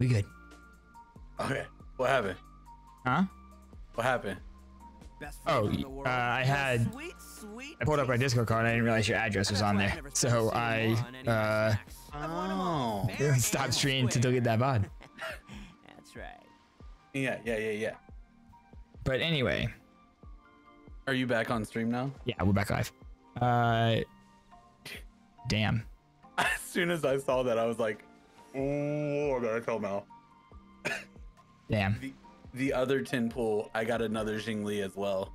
We good. Okay. What happened? Huh? What happened? Best Oh, flavor in the uh. I had- Sweet, sweet I pulled up my taste. Discord card. I didn't realize your address was on there. So I seeing you on any of my uh snacks. I want 'em all Oh. fair stopped and streaming to square. delete that VOD. That's right. Yeah, yeah, yeah, yeah. But anyway, Are you back on stream now? yeah, we're back live. Uh, damn. As soon as I saw that, I was like, "Oh, I gotta tell Mal." Damn. The the other tin pool, I got another Zhongli as well.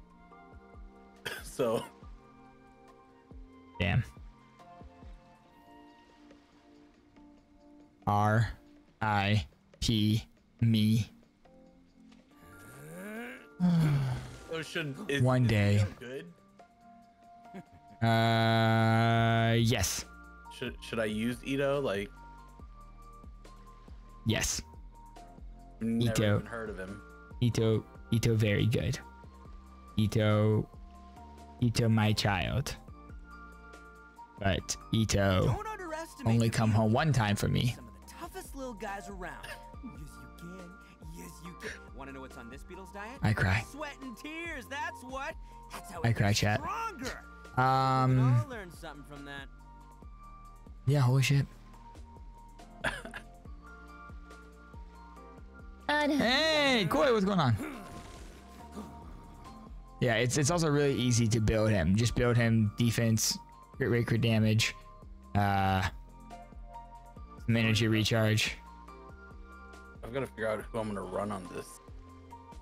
so Damn. R I P me. so should is, One is day. Itto good. Uh, yes. Should should I use Itto? Like, Yes. Never Itto. even heard of him. Itto, Itto, very good. Itto, Itto, my child. But Itto only come home one time for me. Some of the toughest little guys around. Yes, you can. Yes, you can. Want to know what's on this beetle's diet? I cry. Sweat and tears. That's what. That's how I cry, gets chat. stronger. We Um, all learned something from that. yeah, holy shit. Uh, Hey, Koi, what's going on? Yeah, it's it's also really easy to build him. Just build him defense, crit rate, crit damage, uh, some energy recharge. I've got to figure out who I'm gonna run on this.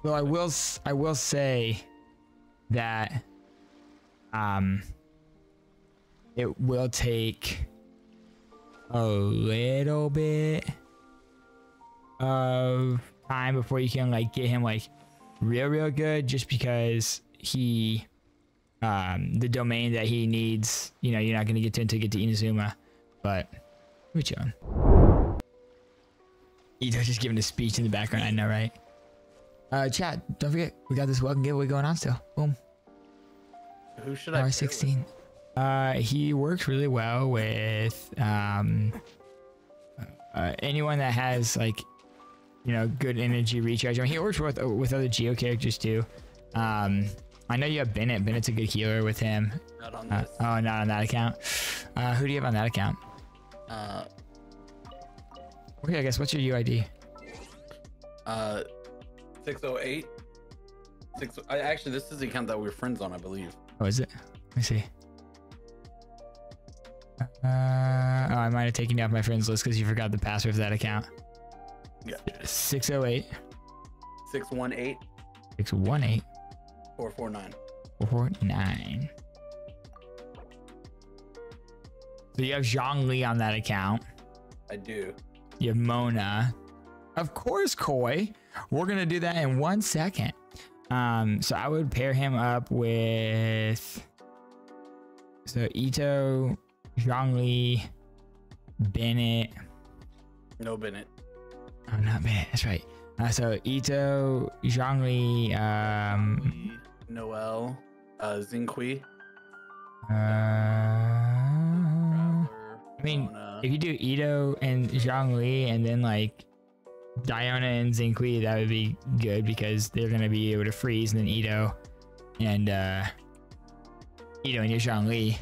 Well, I will s- I will say that um it will take a little bit of time before you can like get him like real real good just because he um the domain that he needs you know you're not going to get to until you get to Inazuma but we're chilling Itto just giving a speech in the background I know right uh, chat, don't forget, we got this welcome giveaway going on still. Boom. Who should I? pair R with? 16. Uh, he works really well with um, uh, anyone that has like, you know, good energy recharge. I mean, he works with with other Geo characters too. Um, I know you have Bennett. Bennett's a good healer with him. Not on Uh, oh, not on that account. Uh, who do you have on that account? Uh, Okay, I guess what's your UID? uh, six oh eight. Six. I actually, this is the account that we're friends on, I believe. Oh, is it? Let me see. Uh, oh, I might have taken you off my friends list because you forgot the password for that account. Yeah. 608 Six one eight 618 four four nine. 49. So you have Zhongli on that account. I do. You have Mona. Of course, Koi. We're gonna do that in one second. Um, so I would pair him up with so Itto, Zhang Li, Bennett. No Bennett. Oh, not Bennett. That's right. Uh, so Itto, Zhang Li, um, Noelle. Uh, Xingqiu. uh, I mean, if you do Itto and Zhongli and then like Diona and Xingqiu, that would be good because they're gonna be able to freeze and then Itto and uh Itto and your Zhang Li.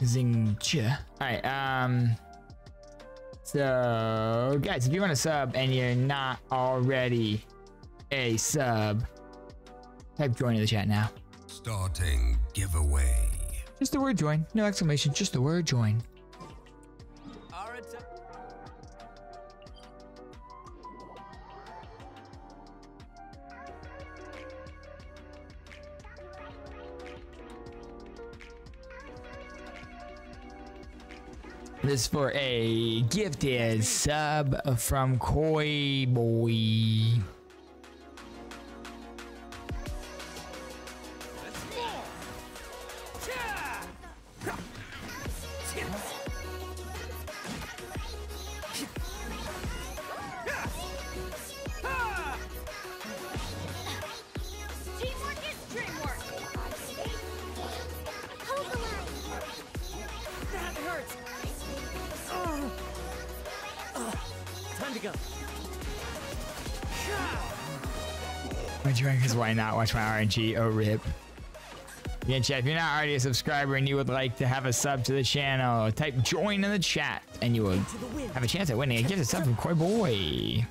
Xingqiu. Alright, um so guys, if you want to sub and you're not already a sub, type join in the chat now. Starting giveaway. Just the word join. No exclamation, just the word join. This is for a gifted sub from Koi Boy. Watch my RNG. Oh, rip. Again, chat, if you're not already a subscriber and you would like to have a sub to the channel, type join in the chat and you will have a chance at winning a sub from Koi Boy.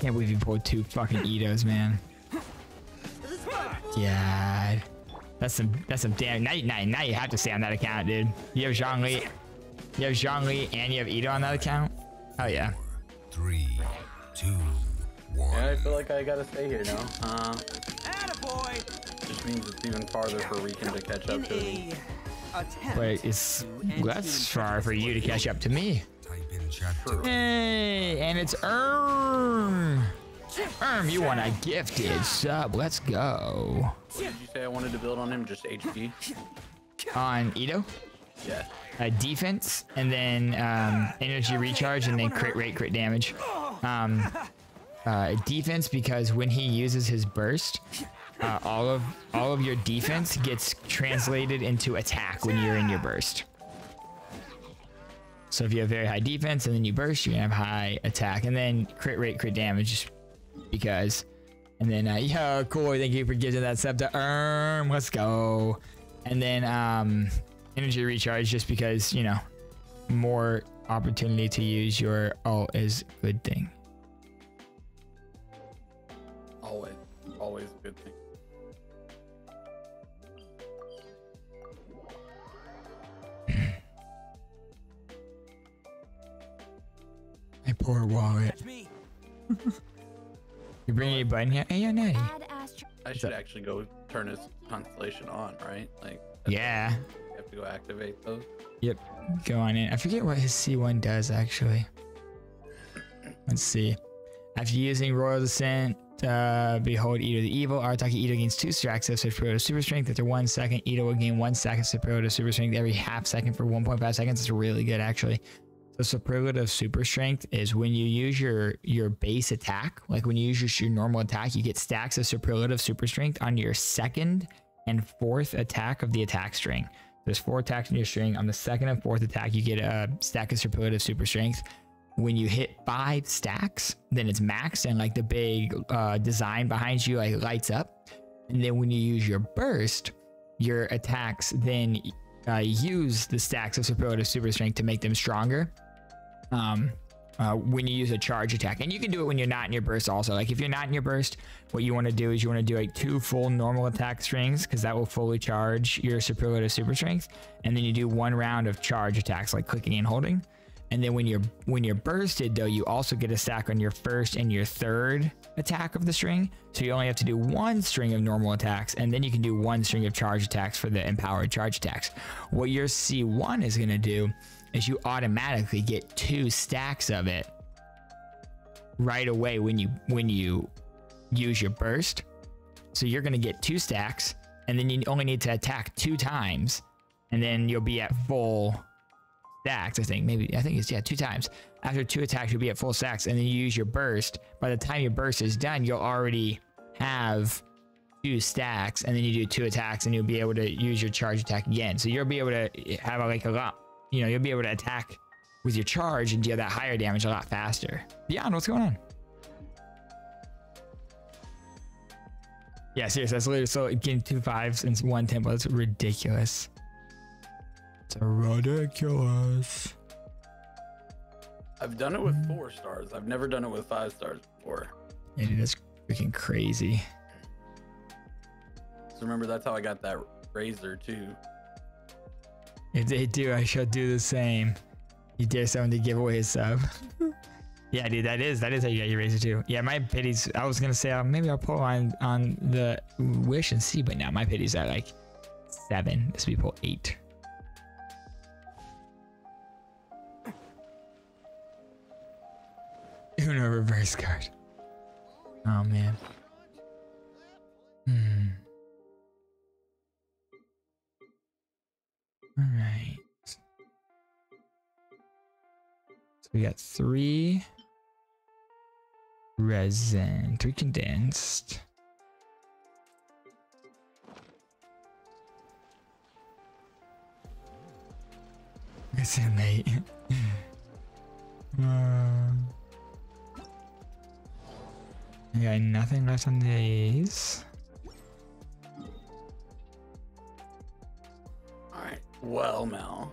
Can't believe you pulled two fucking Ittos, man. God. That's some that's some damn now, now, now you have to stay on that account, dude. You have Zhongli. You have Zhongli and you have Itto on that account? Oh yeah. Three, two, Yeah, I feel like I gotta stay here now. Uh, Attaboy! just means it's even farther for Rican to catch up to. a attempt But it's to less far for you to catch up to me. Type in chat. Hey, and it's Erm. Erm, you want a gifted sub? Let's go. What did you say I wanted to build on him? Just HP? On Itto, Yeah. Uh, defense, and then um, energy recharge, and then crit rate, crit damage. Um, uh, defense because when he uses his burst, uh, all of all of your defense gets translated into attack when you're in your burst. So if you have very high defense and then you burst, you're have high attack, and then crit rate, crit damage, because. And then, uh, yo, cool. Thank you for giving that sub to Erm. Let's go. And then, um, energy recharge, just because you know, more opportunity to use your ult is good thing. Always. Always good thing. My poor wallet. You bring a button here? Hey, yo, Natty. I should actually go turn his constellation on, right? Like, that's- Yeah. To go activate those. Yep. Go on in. I forget what his C1 does actually. Let's see. After using Royal Descent, uh, behold Itto the Evil. Arataki Itto gains two stacks of superlative super strength. After one second, Itto will gain one stack of superlative to super strength every half second for 1.5 seconds. It's really good actually. So superlative super strength is when you use your your base attack, like when you use your, your normal attack, you get stacks of superlative super strength on your second and fourth attack of the attack string. There's four attacks in your string. On the second and fourth attack, you get a stack of superlative super strength. When you hit five stacks, then it's maxed and like the big uh, design behind you like lights up. And then when you use your burst, your attacks then uh, use the stacks of superlative super strength to make them stronger. Um, uh, when you use a charge attack, and you can do it when you're not in your burst. Also, like if you're not in your burst, what you want to do is you want to do like two full normal attack strings because that will fully charge your superlative super strength, and then you do one round of charge attacks like clicking and holding. And then when you're when you're bursted though, you also get a stack on your first and your third attack of the string. So you only have to do one string of normal attacks, and then you can do one string of charge attacks for the empowered charge attacks. What your C1 is gonna do is you automatically get two stacks of it right away when you when you use your burst. So you're gonna get two stacks, and then you only need to attack two times, and then you'll be at full stacks. I think maybe I think it's yeah two times. After two attacks, you'll be at full stacks, and then you use your burst. By the time your burst is done, you'll already have two stacks, and then you do two attacks, and you'll be able to use your charge attack again. So you'll be able to have like a lot. You know, you'll be able to attack with your charge and deal that higher damage a lot faster. Beyond, what's going on? Yeah, seriously, that's literally so getting two fives and one tempo. That's ridiculous. It's ridiculous. I've done it with four stars. I've never done it with five stars before. Yeah, dude, that's freaking crazy. So remember, that's how I got that razor too. If they do, I shall do the same. You dare someone to give away a sub. yeah, dude, that is that is how you got your razor too. Yeah, my pities. I was gonna say uh, maybe I'll pull on on the wish and see, but now my pities are like seven. This people eight. Uno reverse card. Oh man. Hmm. All right. So we got three resin, three condensed. It's too late. Um, I got nothing left on these. Well, Mel,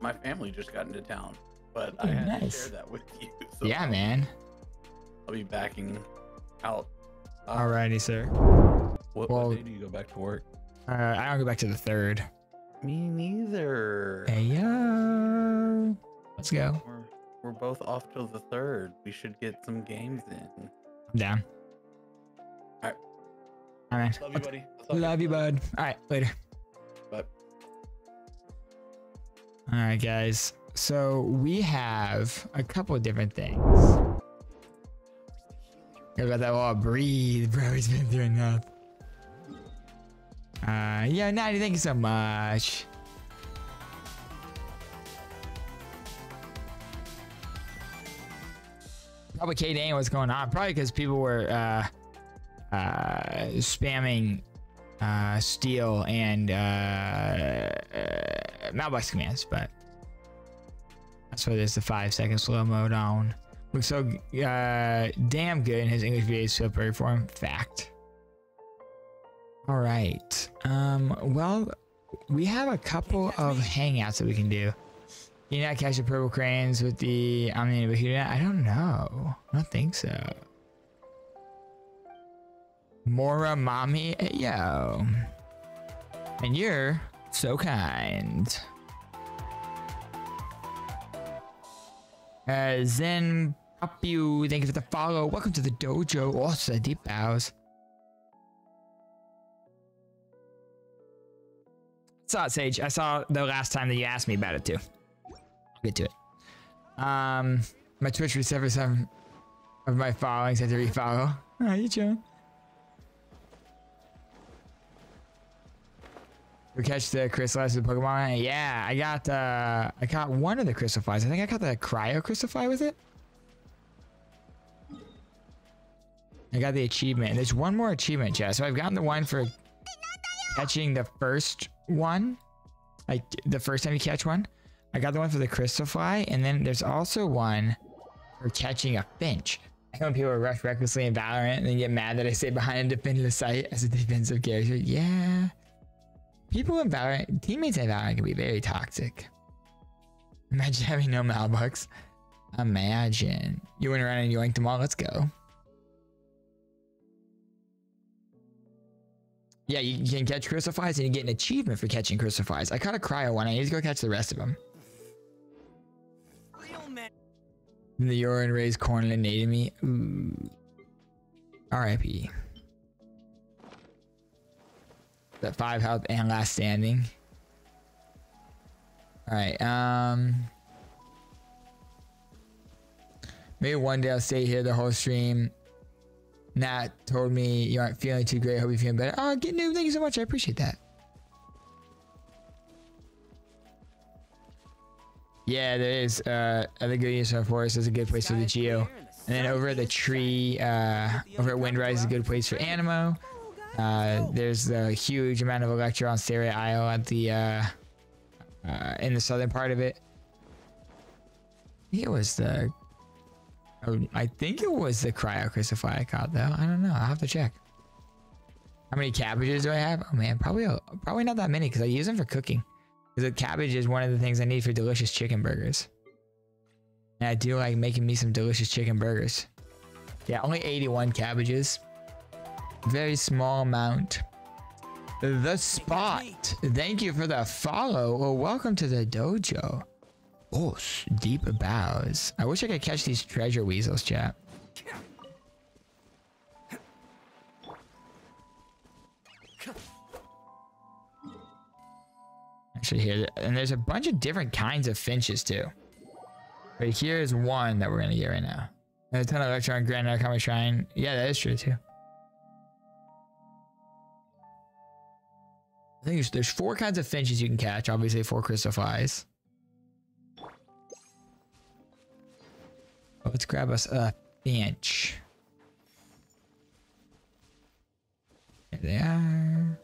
my family just got into town, but I Oh, had to share that with you. So yeah, man. I'll be backing out. Uh, Alrighty, sir. What, Well- what day do you go back to work? Uh, I don't go back to the third. Me neither. Hey yo, let's go. We're, we're both off till the third. We should get some games in. I'm down. Alright. All right. Love you, buddy. I'll talk to Love you, bud. All right, later. All right, guys. So we have a couple of different things. Let that wall breathe, bro. He's been through enough. Uh, yeah, Natty, thank you so much. Probably K Dane, what's going on? Probably because people were uh, uh, spamming uh, steel and uh, uh, mailbox commands, but that's why there's the five second slow mode on. Looks so uh, damn good in his English videos so very for him. Fact. All right. Um. Well, we have a couple of hangouts that we can do. You not catch the purple cranes with the Omni Bahuna? I don't know. I don't think so. Mora mommy, yo. And you're so kind. Uh, Zen Papu, thank you for the follow. Welcome to the dojo. Also, deep bows. Saw it, Sage. I saw the last time that you asked me about it too. I'll get to it. Um, my Twitch for some of my followings. Had to refollow. How you doing? We catch the crystallized Pokemon. Yeah, I got uh I got one of the crystal flies. I think I got the cryo crystal fly with it. I got the achievement. There's one more achievement, chat. So I've gotten the one for catching the first one. Like the first time you catch one. I got the one for the crystal fly, and then there's also one for catching a finch. I know people rush recklessly in Valorant and then get mad that I stay behind and defend the site as a defensive character. Yeah. People in Valorant, teammates in Valorant can be very toxic. Imagine having no Malbucks. Imagine. You went around and yoinked them all. Let's go. Yeah, you, you can catch crystal flies and you get an achievement for catching crystal flies. I caught a cryo one. I need to go catch the rest of them. The urine raised corn and me. Ooh. R.I.P. That five health and last standing. Alright, um. Maybe one day I'll stay here the whole stream. Nat told me you aren't feeling too great. Hope you're feeling better. Oh, get new. Thank you so much. I appreciate that. Yeah, there is. Uh, other good use of forest is a good place for the geo. And then over at the tree, uh, over at Windrise is a good place for Anemo. Uh, there's a huge amount of Electro on Stereo Isle at the, uh, uh, in the southern part of it. It was the, oh, I think it was the Cryo Crucify I caught though. I don't know. I'll have to check. How many cabbages do I have? Oh man, probably, probably not that many because I use them for cooking. Because the cabbage is one of the things I need for delicious chicken burgers. And I do like making me some delicious chicken burgers. Yeah, only 81 cabbages. Very small amount. The spot. Thank you for the follow. Welcome to the dojo. Oh, deep bows. I wish I could catch these treasure weasels, chat. Actually, here, and there's a bunch of different kinds of finches too. But here's one that we're gonna get right now. And a ton of electron grand Narukami shrine. Yeah, that is true too. I think there's, there's four kinds of finches you can catch. Obviously, four crystal flies. Let's grab us a finch. There they are.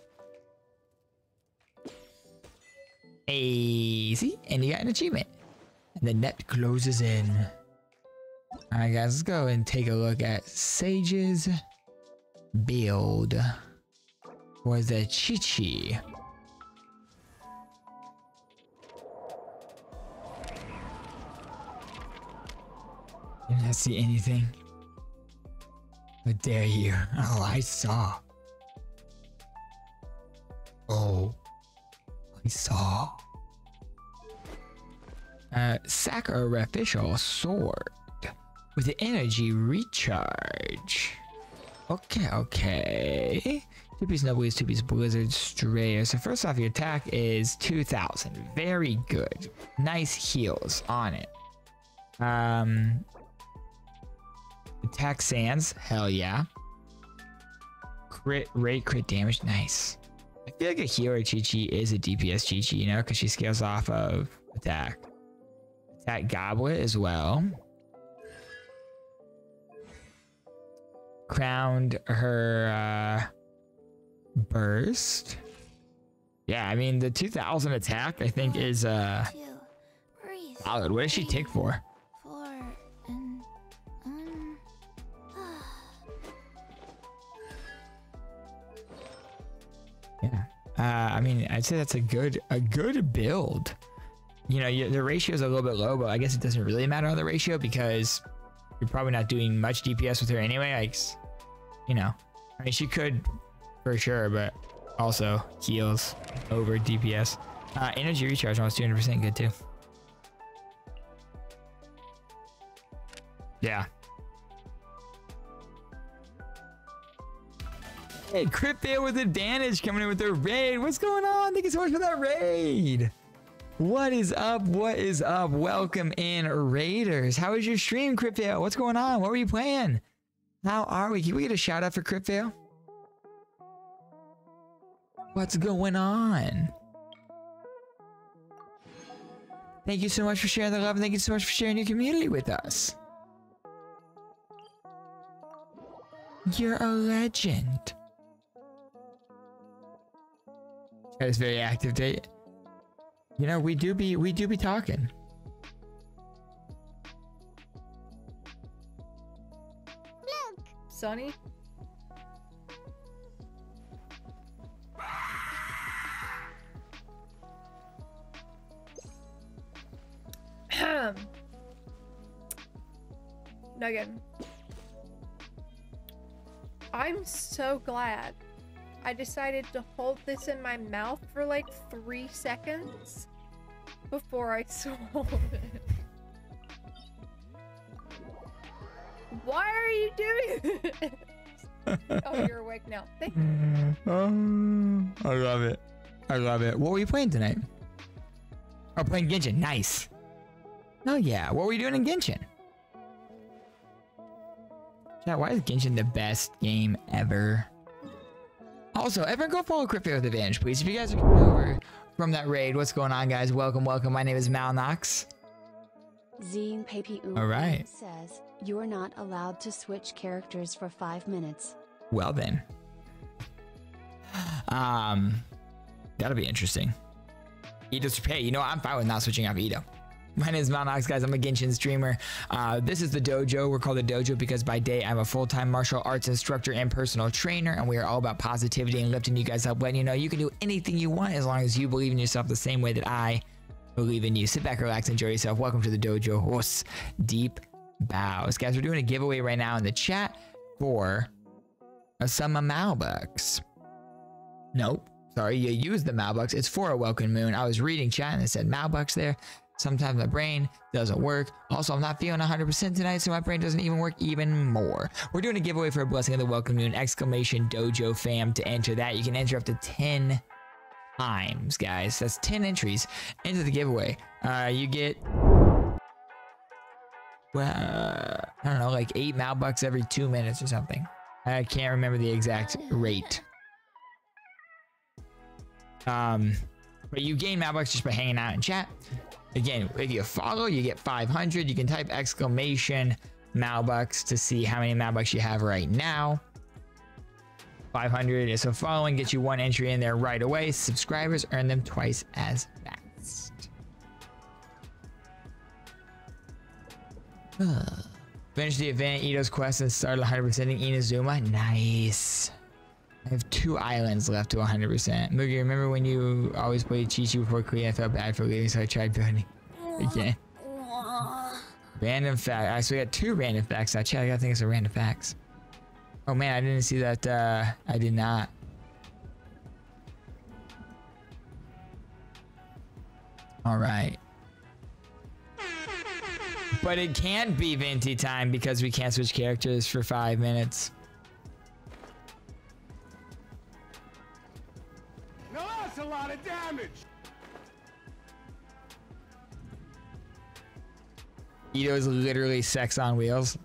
Hey, Easy, and you got an achievement. And the net closes in. All right, guys, let's go and take a look at Sage's build for the Qiqi. Did not see anything. How dare you? Oh, I saw. Oh, I saw. Uh, sacrificial sword with energy recharge. Okay, okay. Two piece Noble two piece Blizzard Strayer. So first off, your attack is 2,000. Very good. Nice heals on it. Um, attack sands. Hell yeah. Crit rate, crit damage. Nice. I feel like a healer Qiqi is a DPS Qiqi, you know, because she scales off of attack. Attack Goblet as well. Crowned her uh, burst. Yeah, I mean, the 2000 attack, I think, is uh, Two, solid. What does she take for? Four and um. Yeah. Uh, I mean, I'd say that's a good a good build. You know, you, the ratio is a little bit low, but I guess it doesn't really matter on the ratio because you're probably not doing much DPS with her anyway. Like, you know, I mean, she could for sure, but also heals over DPS. Uh, energy recharge almost 200% good too. Yeah. Hey, Crit Fail with advantage coming in with their raid. What's going on? Thank you so much for that raid. What is up? What is up? Welcome in, Raiders. How was your stream, Fail? What's going on? What were you playing? How are we? Can we get a shout out for Fail? What's going on? Thank you so much for sharing the love and thank you so much for sharing your community with us. You're a legend. That is very active date. You know, we do be we do be talking. Um, Nugget. I'm so glad I decided to hold this in my mouth for like three seconds before I swallowed it. Why are you doing this? oh, you're awake now. Thank Oh, I love it. I love it. What were you playing tonight? Oh, playing Genshin. Nice. Oh yeah. What were you doing in Genshin? Chat, why is Genshin the best game ever? Also, everyone go follow Crypto with Advantage, please. If you guys are coming over from that raid, what's going on, guys? Welcome, welcome. My name is Malnoxx. Zine Papi All right. says, You're not allowed to switch characters for five minutes. Well then. Um, that'll be interesting. Itto's pay. You know, what? I'm fine with not switching off Itto. My name is Malnoxx, guys. I'm a Genshin streamer. Uh, this is the dojo. We're called the dojo because by day I'm a full-time martial arts instructor and personal trainer, and we are all about positivity and lifting you guys up, letting you know you can do anything you want as long as you believe in yourself the same way that I believe in you. Sit back, relax, enjoy yourself. Welcome to the dojo. Horse deep bows, guys. We're doing a giveaway right now in the chat for a summer Malbucks. Nope. Sorry, you used the Malbucks. It's for a welcome moon. I was reading chat and it said Malbucks there. Sometimes my brain doesn't work. Also, I'm not feeling 100% tonight, so my brain doesn't even work even more. We're doing a giveaway for a blessing of the welcome moon! Exclamation dojo fam to enter that. You can enter up to 10 times, guys. That's 10 entries into the giveaway. Uh, you get well, uh, I don't know, like eight Malbucks every two minutes or something. I can't remember the exact rate. Um, but you gain Malbucks just by hanging out in chat. Again, if you follow, you get 500. You can type exclamation Malbucks to see how many Malbucks you have right now. 500. So following gets you one entry in there right away. Subscribers earn them twice as fast. Finish the event, Itto's quest, and start 100%ing Inazuma. Nice. I have two islands left to 100%. Moogie, remember when you always played Qiqi before Queen? I felt bad for leaving, so I tried building again. Random fact. Alright, so we got two random facts now. Chat, I gotta think of some random facts. Oh man, I didn't see that. Uh, I did not. All right. But it can't be Venti time because we can't switch characters for five minutes. That's a lot of damage. Itto is literally sex on wheels.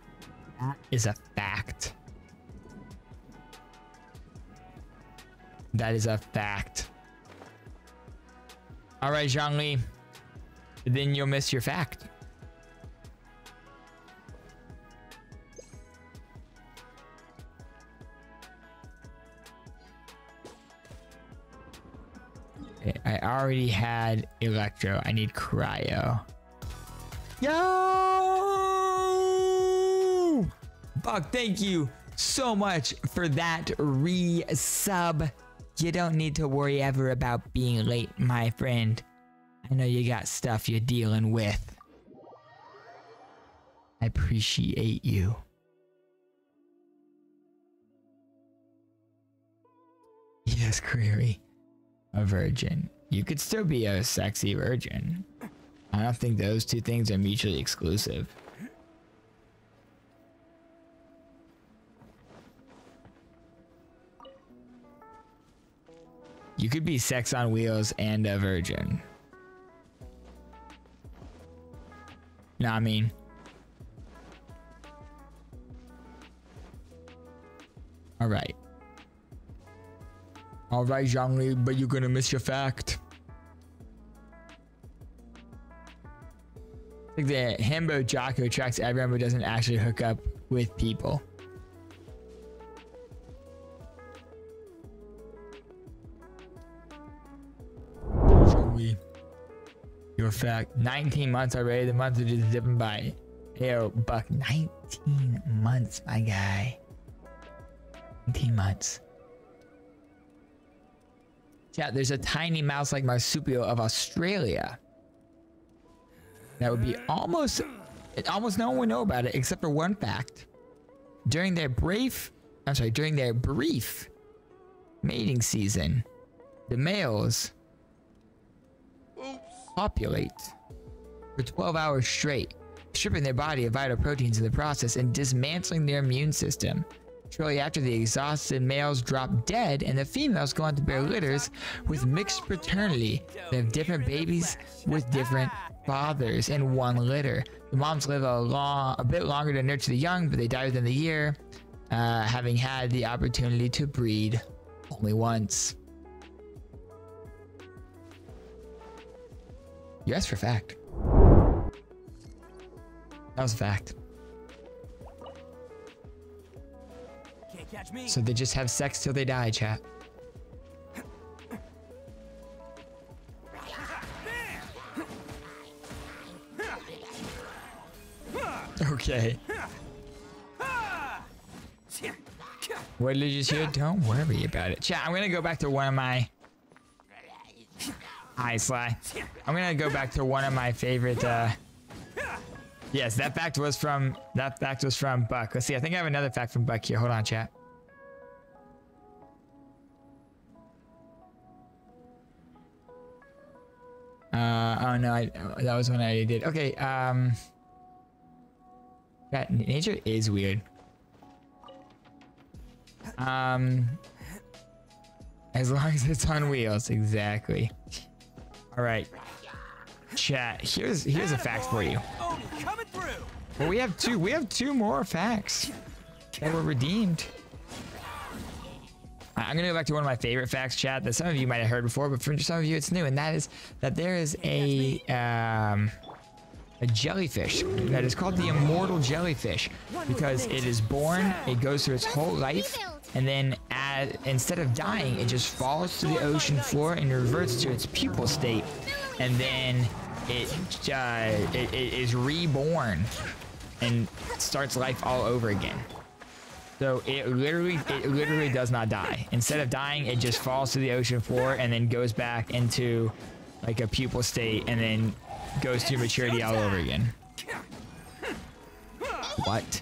That is a fact. That is a fact. All right, Zhongli. Then you'll miss your fact. Okay, I already had Electro. I need Cryo. Yo! Buck, thank you so much for that re-sub. You don't need to worry ever about being late, my friend. I know you got stuff you're dealing with. I appreciate you. Yes, Query. A virgin. You could still be a sexy virgin. I don't think those two things are mutually exclusive. You could be sex on wheels and a virgin. No, I mean. All right. All right, Zhongli, but you're gonna miss your fact. Think the Himbo Jocko attracts everyone but doesn't actually hook up with people. Zhongli, Your fact. 19 months already. The months are just zipping by. Yo, oh, Buck, 19 months, my guy. 19 months. Yeah, there's a tiny mouse like marsupial of Australia. That would be almost, almost no one would know about it except for one fact. During their brief, I'm sorry, during their brief mating season, the males populate for 12 hours straight, stripping their body of vital proteins in the process and dismantling their immune system. Shortly after, the exhausted males drop dead, and the females go on to bear litters with mixed paternity. They have different babies with different fathers in one litter. The moms live a long, a bit longer to nurture the young, but they die within the year, uh, having had the opportunity to breed only once. Yes, for fact. That was a fact. So they just have sex till they die, chat. Okay. What did you just hear? Don't worry about it. Chat, I'm gonna go back to one of my. Hi, Sly. I'm gonna go back to one of my favorite. uh Yes, that fact was from that fact was from Buck. Let's see. I think I have another fact from Buck here. Hold on, chat. Uh oh no, I, that was when I did. Okay, um, that nature is weird. Um, as long as it's on wheels, exactly. All right, chat. Here's here's a fact for you. Well, we have two. We have two more facts that were redeemed. I'm gonna go back to one of my favorite facts, chat, that some of you might have heard before, but for some of you it's new, and that is that there is a um, a jellyfish that is called the immortal jellyfish because it is born, it goes through its whole life, and then as, instead of dying, it just falls to the ocean floor and reverts to its pupal state, and then it uh, it, it is reborn and starts life all over again. So it literally, it literally does not die. Instead of dying, it just falls to the ocean floor and then goes back into like a pupal state and then goes through maturity all over again. What?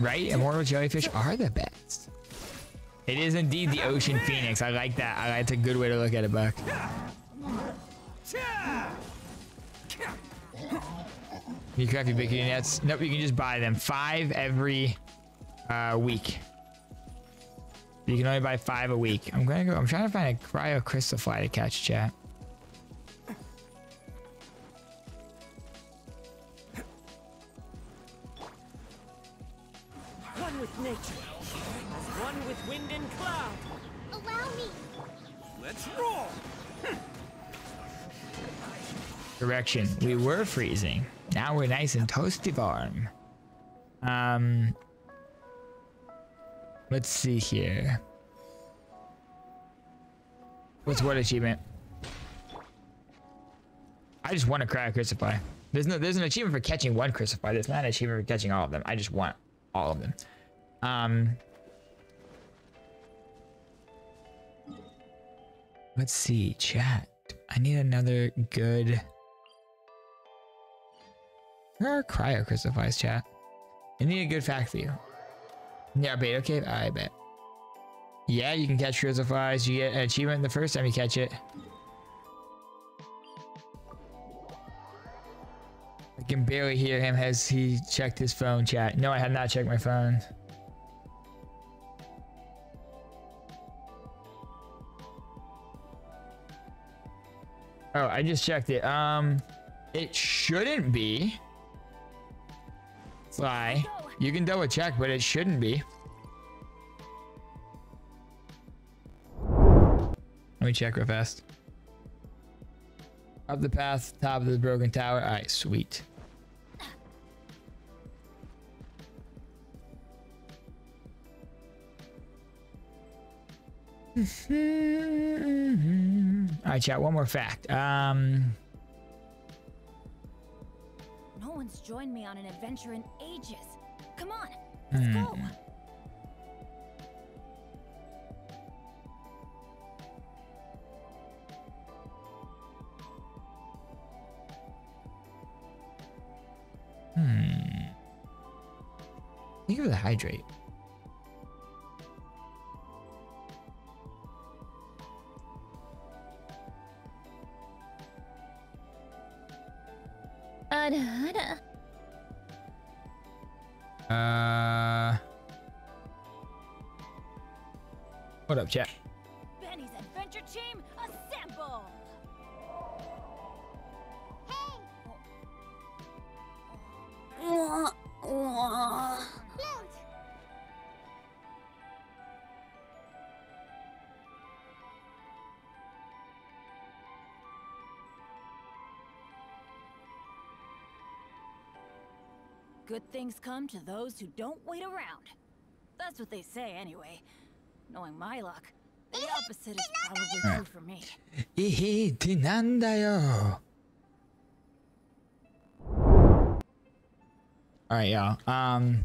Right? Immortal jellyfish are the best. It is indeed the ocean phoenix. I like that. I, that's a good way to look at it, Buck. You craft your bikini nets? Nope, you can just buy them. Five every uh, week. You can only buy five a week. I'm gonna go. I'm trying to find a cryo crystal fly to catch, chat. One with nature, as one with wind and cloud. Allow me. Let's roll! Correction. We were freezing. Now we're nice and toasty warm. Um. Let's see here. What's what achievement? I just want to cry a cryo crucify. There's no there's an achievement for catching one crucify. There's not an achievement for catching all of them. I just want all of them. Um Let's see, chat. I need another good Where are cryo crucifies, chat? I need a good fact for you. Yeah, beta cave? I bet. Yeah, you can catch crucifies. You get an achievement the first time you catch it. I can barely hear him. Has he checked his phone chat? No, I have not checked my phone. Oh, I just checked it. Um, it shouldn't be. Fly. You can double check, but it shouldn't be. Let me check real fast. Up the path, top of the broken tower. All right, sweet. All right, chat. One more fact. Um, No one's joined me on an adventure in ages. Come on, let's go. Hmm. Hmm. Think of the hydrate. What up, chat? Benny's adventure team, assemble! Good things come to those who don't wait around. That's what they say anyway. Knowing my luck, the opposite is probably true for me. Ihi, tinandayo. Alright, y'all. Um...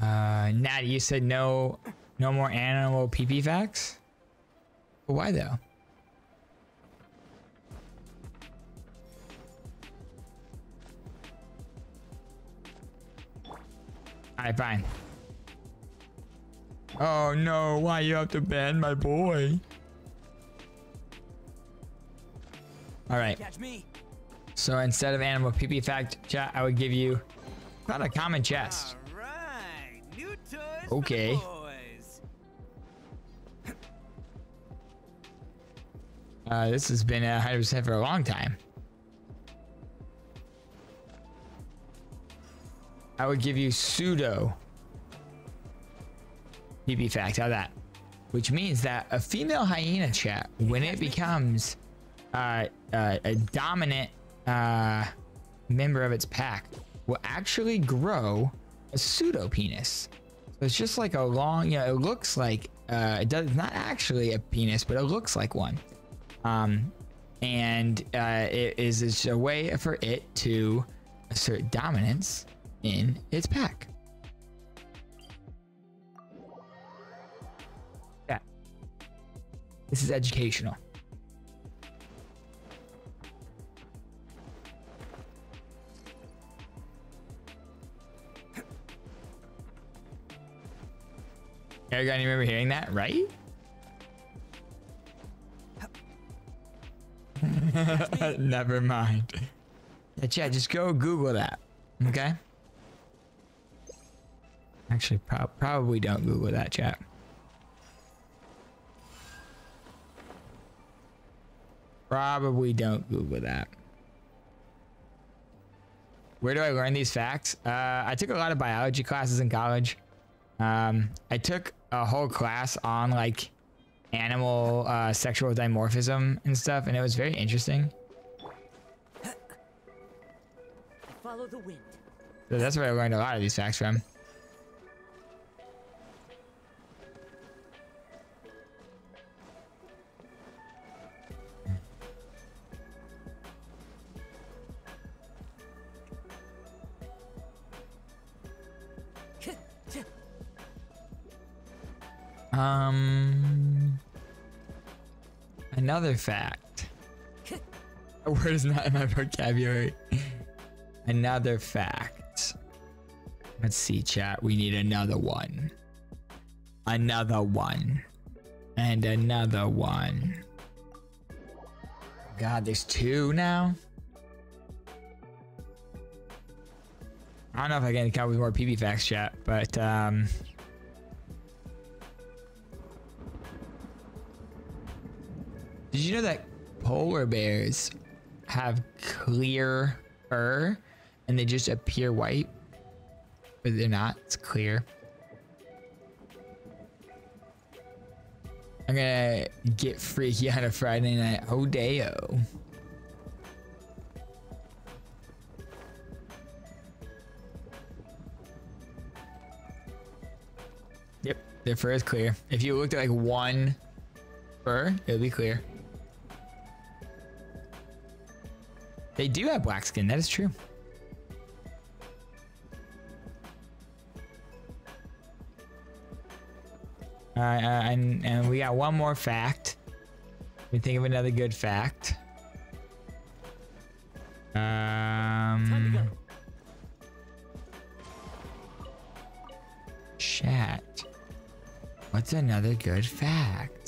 Uh, Natty, you said no, no more animal PP facts? But why though? Alright, fine. Oh no, why you have to ban my boy? Alright. So instead of animal PP fact chat, I would give you not a common chest. Toys Okay. Uh, this has been a 100% for a long time. I would give you pseudo PP fact. How that? Which means that a female hyena chat, when it becomes uh, uh, a dominant uh, member of its pack will actually grow a pseudo penis. So it's just like a long, you know, it looks like uh, it does not actually a penis, but it looks like one. Um, and uh, it is a way for it to assert dominance in its pack. This is educational. Everybody remember hearing that, right? Never mind. Yeah, Chad, just go Google that. Okay? Actually, pro- probably don't Google that, chat. Probably don't Google that. Where do I learn these facts? Uh, I took a lot of biology classes in college. Um, I took a whole class on like animal uh, sexual dimorphism and stuff, and it was very interesting. Follow the wind. So that's where I learned a lot of these facts from. Um, another fact. A word is not in my vocabulary. Another fact. Let's see, chat. We need another one. Another one. And another one. God, there's two now? I don't know if I can come with more PB facts, chat, but um, Did you know that polar bears have clear fur and they just appear white? But they're not, it's clear. I'm gonna get freaky on a Friday night. Oh, Deo. Yep, their fur is clear. If you looked at like one fur, it'll be clear. They do have black skin, that is true. Alright, uh, and, and we got one more fact. Let me think of another good fact. Um, chat. What's another good fact?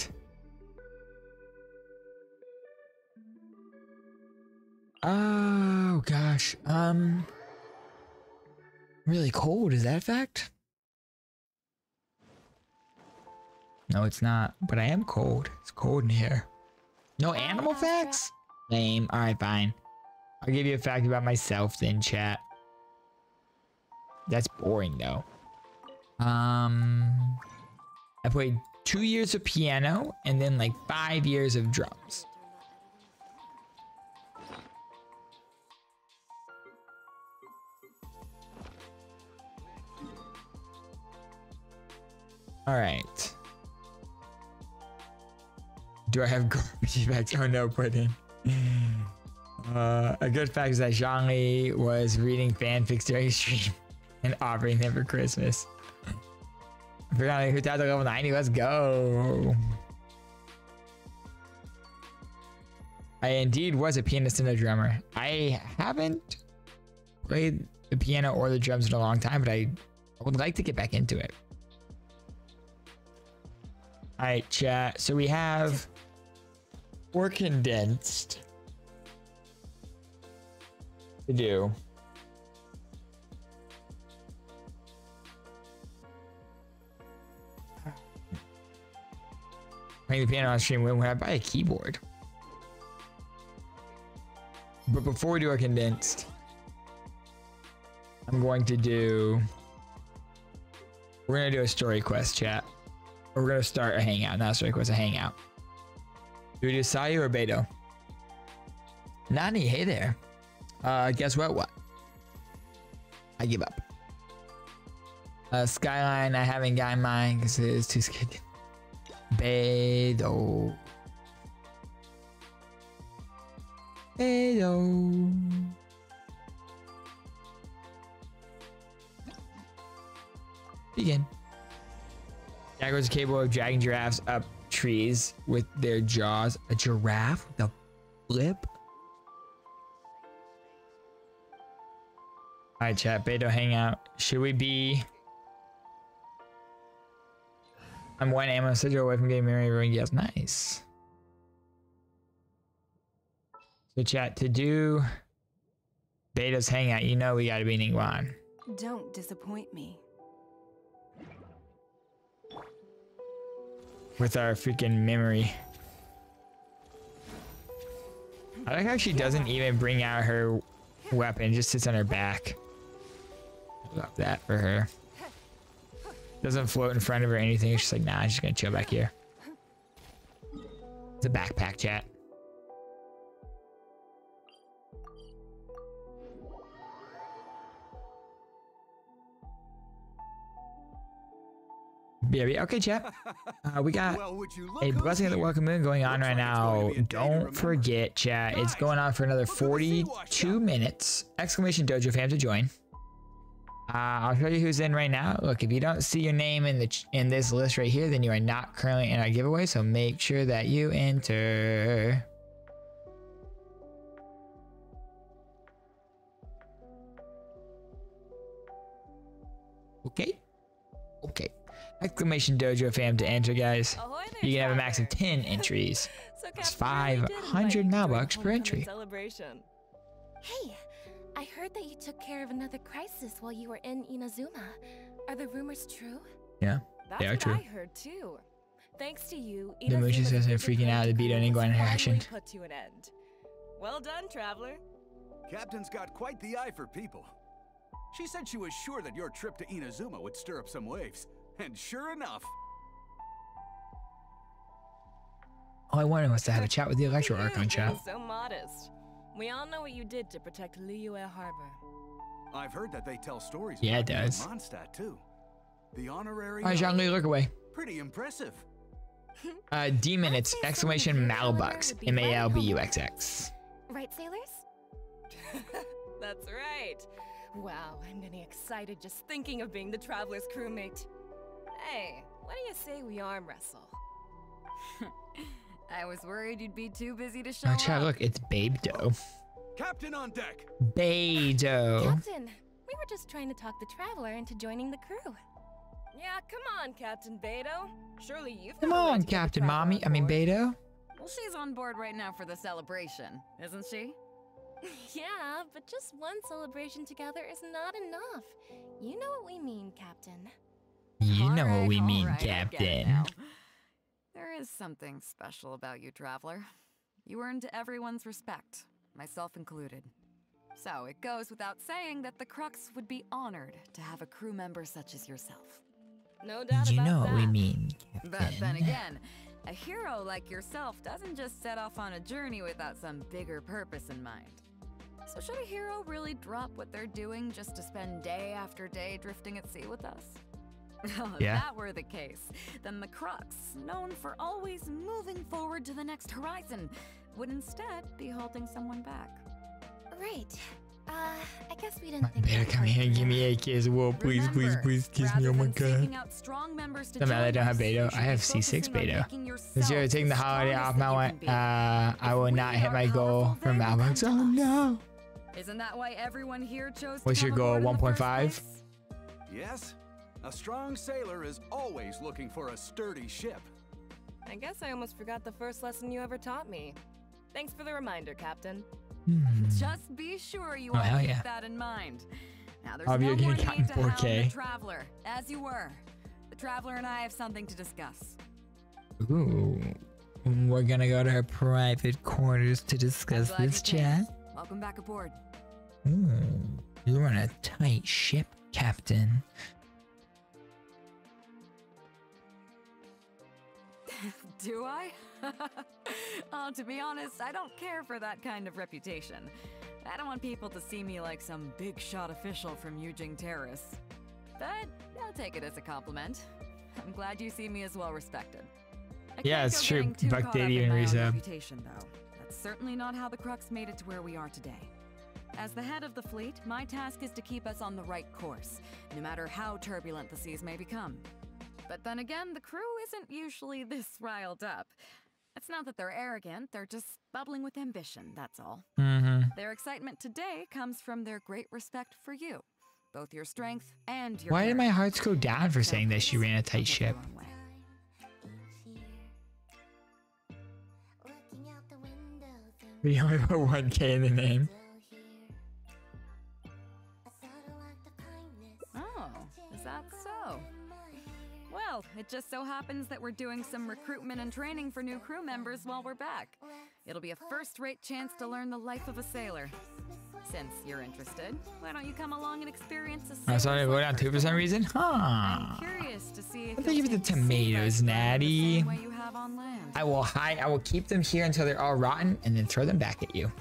That fact? No, it's not. But I am cold. It's cold in here. No animal facts? Lame. Alright, fine. I'll give you a fact about myself then, chat. That's boring though. Um I played two years of piano and then like five years of drums. All right. Do I have garbage facts? Oh no, Puddin. Uh, a good fact is that Zhongli was reading fanfics during stream and offering them for Christmas. Apparently, who tapped level 90? Let's go. I indeed was a pianist and a drummer. I haven't played the piano or the drums in a long time, but I would like to get back into it. All right, chat. So we have or condensed to do. Playing the piano on stream when I buy a keyboard. But before we do our condensed, I'm going to do. We're gonna do a story quest chat. We're gonna start a hangout, not a story quest, a hangout. Do we do Sayu or Beidou? Nani, hey there. Uh, guess what? What? I give up. Uh, Skyline, I haven't gotten mine because it is too scared. Beidou. Beidou. Begin. Jaguars are capable of dragging giraffes up trees with their jaws. A giraffe? The flip? Alright, chat. Beidou, hang out. Should we be. I'm one ammo sigil away from getting married. Everyone yells, nice. So, chat, to do Beidou's hangout, you know we gotta be Ningguang. Don't disappoint me. With our freaking memory. I like how she doesn't even bring out her weapon, just sits on her back. Love that for her. Doesn't float in front of her or anything. She's like, nah, I'm just gonna chill back here. It's a backpack chat. Yeah, okay, chat. Uh, we got Well, would you look a blessing of the welcome moon going on Looks right like now. to be a day to Don't forget, chat. It's going on for another look at the sea wash 42 minutes. Exclamation dojo fam to join. Uh, I'll show you who's in right now. Look, if you don't see your name in the ch- in this list right here, then you are not currently in our giveaway. So make sure that you enter. Okay. Okay. Exclamation dojo fam to enter, guys. Ahoy there, You can have a max of 10 entries. So That's Captain really did 500 invite you to a Malbucks per entry. Celebration. Hey, I heard that you took care of another crisis while you were in Inazuma. Are the rumors true? Yeah. That's They are what true. I heard too. Thanks to you, The motion Inazuma's says they're freaking out at the protocol Beidou and was Iguana finally interaction. Put to an end. Well done, traveler. Captain's got quite the eye for people. She said she was sure that your trip to Inazuma would stir up some waves. And sure enough, All I wanted was to have a chat with the Electro You Archon being chat. So modest. We all know what you did to protect Liyue Harbor. I've heard that they tell stories Yeah, about it does. Mondstadt too. The honorary. Alright, Zhongli, look away. Pretty impressive. Uh, demon, it's exclamation someone very Malbucks. clever would be M right A L B U home. X X. Right, sailors? That's right. Wow, I'm getting excited just thinking of being the traveler's crewmate. Hey, what do you say we arm wrestle? I was worried you'd be too busy to show Oh, chat, up. look, it's Babe Doe. Captain on deck. Beidou. Captain, we were just trying to talk the traveler into joining the crew. Yeah, come on, Captain Beidou. Surely you've Come got on, to get the Captain traveler Mommy. I mean, board. Beidou. Well, she's on board right now for the celebration, isn't she? yeah, but just one celebration together is not enough. You know what we mean, Captain. You know what we mean, alright, I get it Captain. There is something special about you, Traveler. You earned everyone's respect, myself included. So it goes without saying that the Crux would be honored to have a crew member such as yourself. No doubt You about know what we that. mean, But then again, a hero like yourself doesn't just set off on a journey without some bigger purpose in mind. So should a hero really drop what they're doing just to spend day after day drifting at sea with us? Well, if Yeah. that were the case, then the Crux, known for always moving forward to the next horizon, would instead be holding someone back. Right. Uh, I guess we didn't think Beidou, that come here and give me a kiss. Whoa, please, please, Remember, please kiss me. Oh my than seeking god. out strong members to Doesn't matter, I don't have us, Beidou. I have C6 focusing on Beidou. making Since you're taking the holiday off that my you one, can be. uh, I will not hit my goal powerful, for then Oh no. Isn't that why everyone here chose What's to your goal, aboard in the first 1.5? Yes, a strong sailor is always looking for a sturdy ship. I guess I almost forgot the first lesson you ever taught me. Thanks for the reminder, Captain. Hmm. Just be sure you Oh, all keep yeah. that in mind. Now there's Oh, no you're more need to hound 4K. the traveler, as you were. The traveler and I have something to discuss. Ooh. We're gonna go to our private quarters to discuss this you came. chat. Welcome back aboard. Ooh. You're on a tight ship, Captain. Do I? oh, to be honest, I don't care for that kind of reputation. I don't want people to see me like some big shot official from Yujing Terrace. But I'll take it as a compliment. I'm glad you see me as well respected. I Yeah, it's true. getting too Buck caught Daddy up in even my own resub. reputation, though. That's certainly not how the Crux made it to where we are today. As the head of the fleet, my task is to keep us on the right course, no matter how turbulent the seas may become. But then again, the crew isn't usually this riled up. It's not that they're arrogant, they're just bubbling with ambition, that's all. Mm-hmm. Their excitement today comes from their great respect for you, both your strength and your Why did my hearts go down for saying that she ran a tight ship? We only put 1k in the name. Oh, is that so? Well, it just so happens that we're doing some recruitment and training for new crew members while we're back. It'll be a first-rate chance to learn the life of a sailor. Since you're interested, why don't you come along and experience a I saw it go down two for some reason. Huh. Ah. I'm curious to see if What do you you'll give the tomatoes, Natty? the way you have on land. I will hide. I will keep them here until they're all rotten, and then throw them back at you.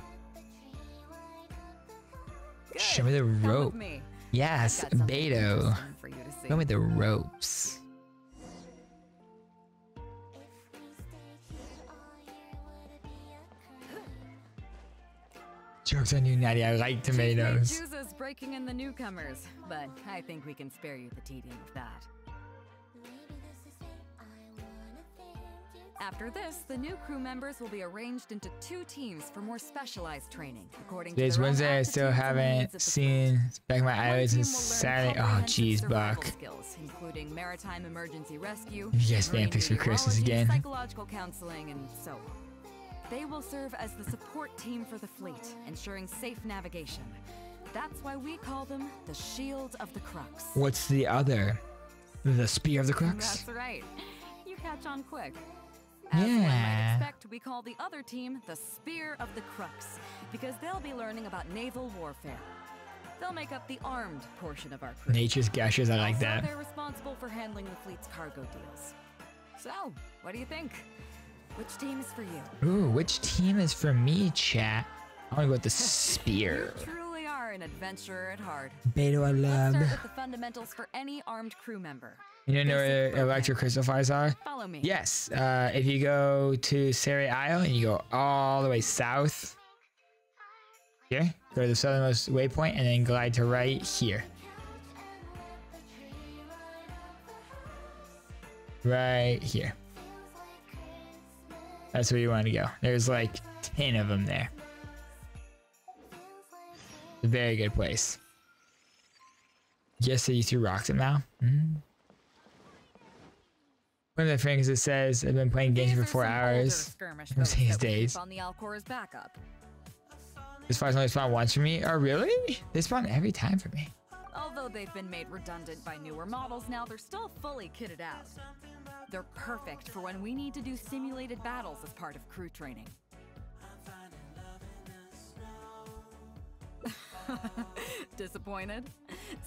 Show me the rope. me. Yes, I've got something Beidou. interesting for you to see. Show me the ropes. Jokes on you, Natty. I like tomatoes. chooses breaking in the newcomers, but I think we can spare you the tedium of that. After this, the new crew members will be arranged into two teams for more specialized training, according to Today's own Wednesday. I still aptitudes and the haven't needs of the seen back my eyelids and Saturday. Oh, jeez, Buck. skills, including maritime emergency rescue, You guys fanfics for Christmas again. psychological counseling, and so on. They will serve as the support team for the fleet, ensuring safe navigation. That's why we call them the Shield of the Crux. What's the other? The Spear of the Crux? That's right. You catch on quick. As one might expect, we call the other team the Spear of the Crux, because they'll be learning about naval warfare. They'll make up the armed portion of our crew. Nature's gashes, I like Also, that. They're responsible for handling the fleet's cargo deals. So, what do you think? Which team is for you? Ooh, which team is for me, chat? I want to go with the Spear. You truly are an adventurer at heart. Beidou, I Let's love. start with the fundamentals for any armed crew member. You don't know Basic where electric crystal fires are? Follow me. Yes. Uh, if you go to Seirai Isle and you go all the way south, here, go to the southernmost waypoint and then glide to right here. Right here. That's where you want to go. There's like 10 of them there. It's a very good place. Yes, so you threw rocks at Mal? Mm. One of the things it says, I've been playing games for four hours. skirmish Those boats these that we keep days. on the Alcor's backup. This fire's only spawned once for me. Oh, really? They spawn every time for me. Although they've been made redundant by newer models now, they're still fully kitted out. They're perfect for when we need to do simulated battles as part of crew training. Disappointed?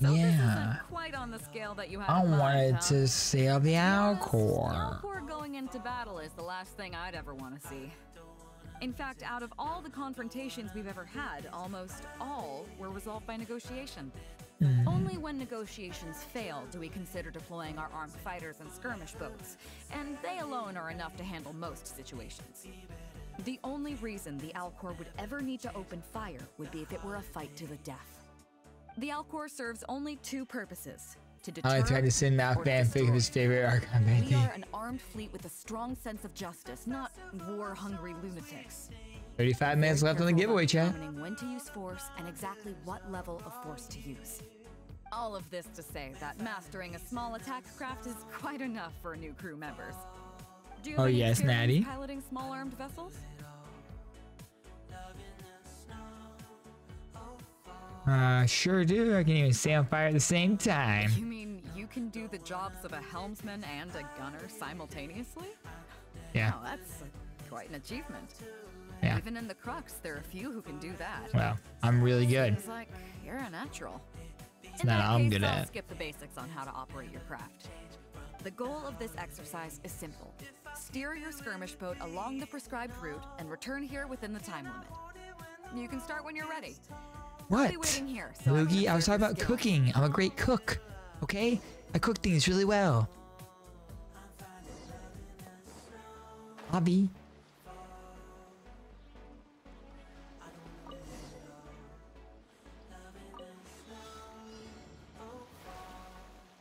So Yeah. quite on the scale that you have I mind, wanted to sail the Alcor. Alcor going into battle is the last thing I'd ever want to see. In fact, out of all the confrontations we've ever had, almost all were resolved by negotiation. Hmm. Only when negotiations fail do we consider deploying our armed fighters and skirmish boats, and they alone are enough to handle most situations. The only reason the Alcor would ever need to open fire would be if it were a fight to the death. The Alcor serves only two purposes to deter I tried to send to fanfic of his favorite Archon We are an armed fleet with a strong sense of justice, not war-hungry lunatics. 35 minutes left on the giveaway, chat. when to use force and exactly what level of force to use. All of this to say that mastering a small attack craft is quite enough for new crew members. Oh, yes, Natty. Piloting small armed vessels? Uh, sure do. I can even stay on fire at the same time. You mean you can do the jobs of a helmsman and a gunner simultaneously? Yeah. Wow, that's quite an achievement. Yeah. Even in the Crux, there are a few who can do that. Well, I'm really good. Seems like you're a natural. It's In not that I'm case, good I'll at. skip the basics on how to operate your craft. The goal of this exercise is simple. Steer your skirmish boat along the prescribed route and return here within the time limit. You can start when you're ready. I'll What? be waiting here, so I Loogie, I was talking about your skills. cooking. I'm a great cook. Okay? I cook things really well. Bobby.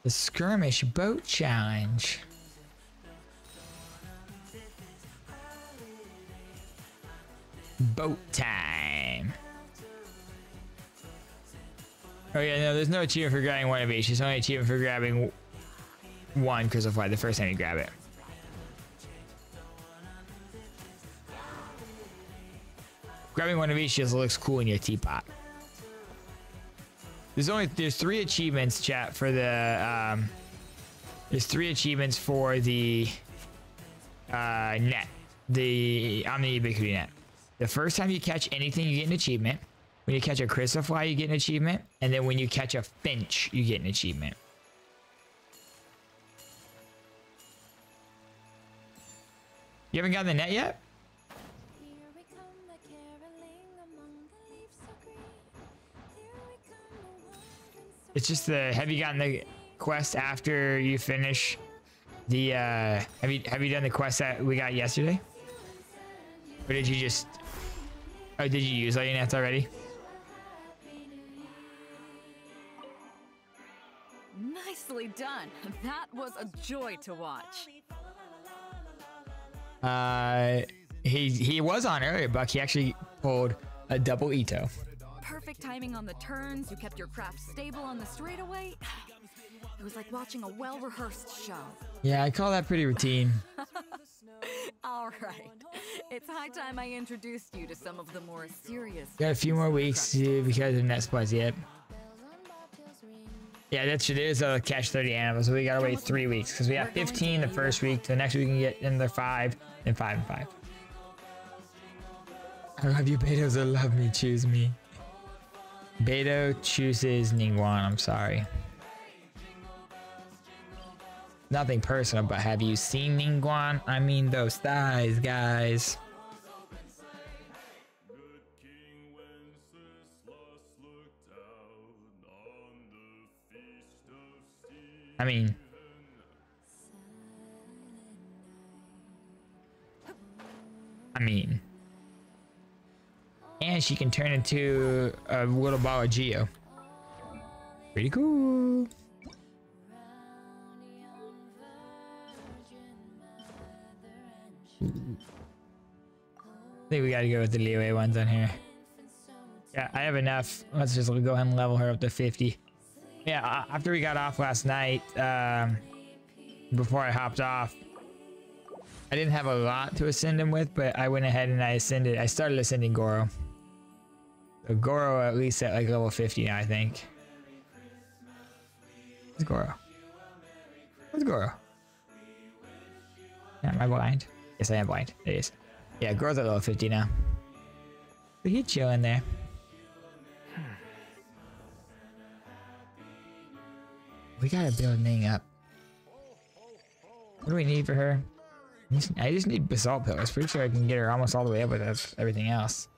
The skirmish boat challenge. Boat time. Oh yeah, no, there's no achievement for grabbing one of each. There's only achievement for grabbing one crystal fly the first time you grab it. Grabbing one of each just looks cool in your teapot. There's only there's three achievements, chat, for the um. There's three achievements for the uh, net, the Omni Ubiquity net. The first time you catch anything, you get an achievement. When you catch a crystal fly, you get an achievement. And then when you catch a finch, you get an achievement. You haven't gotten the net yet? It's just the. Have you gotten the quest after you finish the? uh Have you have you done the quest that we got yesterday? Or did you just? Oh, did you use all your nets already? Nicely done. That was a joy to watch. Uh, he he was on earlier, Buck. He actually pulled a double Itto. Perfect timing on the turns. You kept your craft stable on the straightaway. It was like watching a well-rehearsed show. Yeah, I call that pretty routine. All right. It's high time I introduced you to some of the more serious. Got a few more weeks to, because of net splits yet. Yeah, that's it is a catch 30 animals, so we gotta wait three weeks because we have 15 the first week. The next week we can get another five, and five and five. I love you, Beidou. So love me, choose me. Beidou chooses Ningguang. I'm sorry. Nothing personal, but have you seen Ningguang? I mean those thighs, guys. I mean, I mean, and she can turn into a little ball of Geo. Pretty cool. I think we gotta go with the leeway ones on here. Yeah, I have enough. Let's just go ahead and level her up to 50. Yeah, after we got off last night, um, before I hopped off, I didn't have a lot to ascend him with, but I went ahead and I ascended. I started ascending Goro. Goro at least at like level 50 now, I think. Where's Goro? Where's Goro? Yeah, am I blind? Yes, I am blind. It is. Yeah, Goro's at level 50 now. But he's chilling there. We gotta build Ning up. What do we need for her? I just- I just need basalt pillars. Pretty sure I can get her almost all the way up with everything else.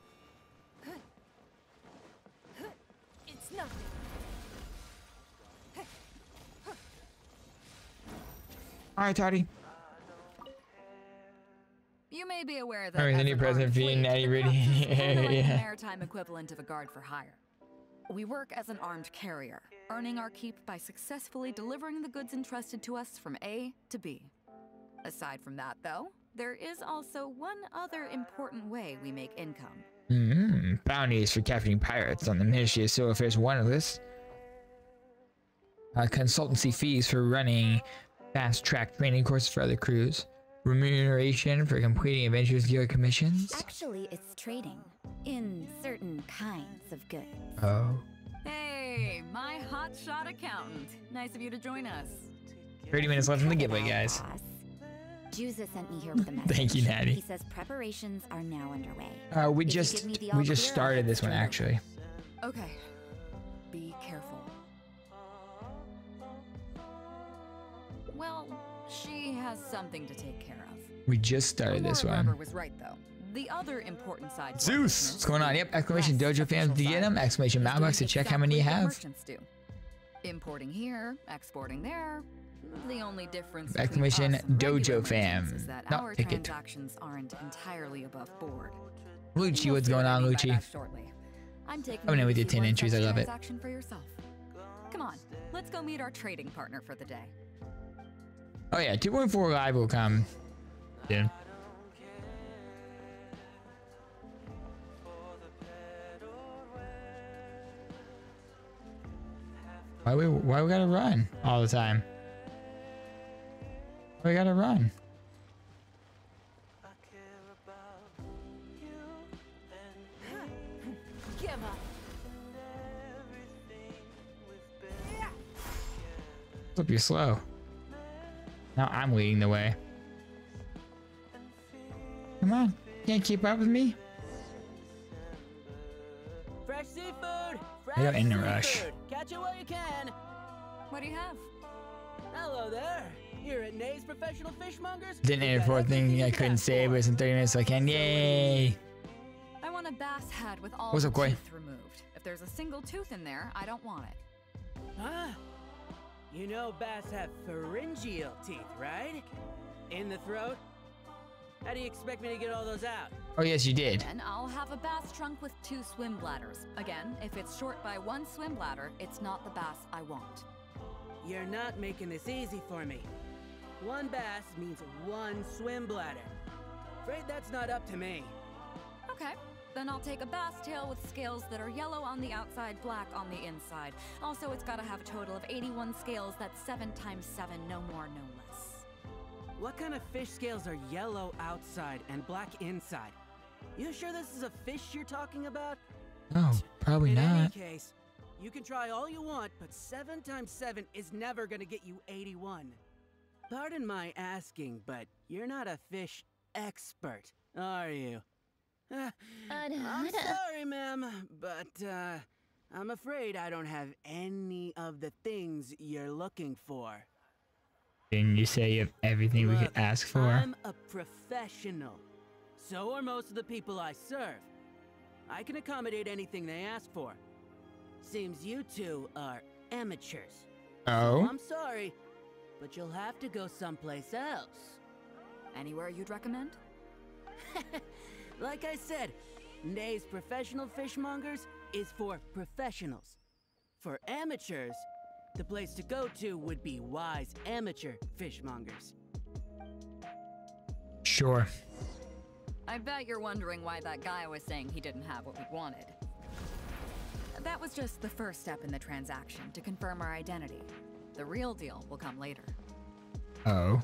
All right, Toddy. You may be aware that Alright, the as new an president armed for Natty the Riddy. Craft is kinda like the Yeah. maritime equivalent of a guard for hire. We work as an armed carrier, earning our keep by successfully delivering the goods entrusted to us from A to B. Aside from that, though, there is also one other important way we make income. hmm Bounties for capturing pirates on the Ministry of Civil Affairs one list. Uh, consultancy fees for running fast track training courses for other crews. Remuneration for completing Adventures Guild commissions. Actually, it's trading in certain kinds of goods. Oh. Hey, my hotshot accountant. Nice of you to join us. 30 minutes left in the giveaway, guys. Kazuha sent me here with a message. Thank you, Natty. He says preparations are now underway. Uh, we If just give me the we just started this one actually. Okay. Be careful. Well, she has something to take care of. We just started this one. was right though. The other important side. Zeus! What's going on? Yep, exclamation Dojo fans, do you get them? Exclamation doing Mailbox to check how many you have. do. Importing here, exporting there. The only difference Exclamation between us and regular Dojo fam. is that No, take it. aren't entirely above board. Lucci, what's going on, Lucci? I'm taking oh, in you with to 10 entries, I love it. for yourself. Come on, let's go meet our trading partner for the day. Oh yeah, 2.4 live will come soon. Why we why we gotta run all the time? Why we gotta run? Hope you're slow. Now I'm leading the way. Come on, can't keep up with me. Fresh seafood! Fresh I got in a seafood. rush. Catch it while you can. What do you have? Hello there. You're at Nay's Professional Fishmongers. Didn't We air for a thing I could couldn't ask say, for. but it's in 30 minutes so I can. Yay! I want a bass head with all What's the up, Koi? teeth removed. If there's a single tooth in there, I don't want it. Huh? You know bass have pharyngeal teeth, right? In the throat? How do you expect me to get all those out? Oh yes, you did. And I'll have a bass trunk with two swim bladders. Again, if it's short by one swim bladder, it's not the bass I want. You're not making this easy for me. One bass means one swim bladder. Afraid that's not up to me. Okay. Then I'll take a bass tail with scales that are yellow on the outside, black on the inside. Also, it's gotta have a total of 81 scales. That's 7 times 7, no more, no less. What kind of fish scales are yellow outside and black inside? You sure this is a fish you're talking about? No, probably not. In any case, you can try all you want, but 7 times 7 is never gonna get you 81. Pardon my asking, but you're not a fish expert, are you? Uh, I'm sorry, ma'am, but uh, I'm afraid I don't have any of the things you're looking for. Didn't you say you have everything we could ask for? I'm a professional. So are most of the people I serve. I can accommodate anything they ask for. Seems you two are amateurs. Oh? I'm sorry, but you'll have to go someplace else. Anywhere you'd recommend? Like I said, Nay's Professional Fishmongers is for professionals. For amateurs, the place to go to would be Wise Amateur Fishmongers. Sure. I bet you're wondering why that guy was saying he didn't have what we wanted. That was just the first step in the transaction to confirm our identity. The real deal will come later. Oh.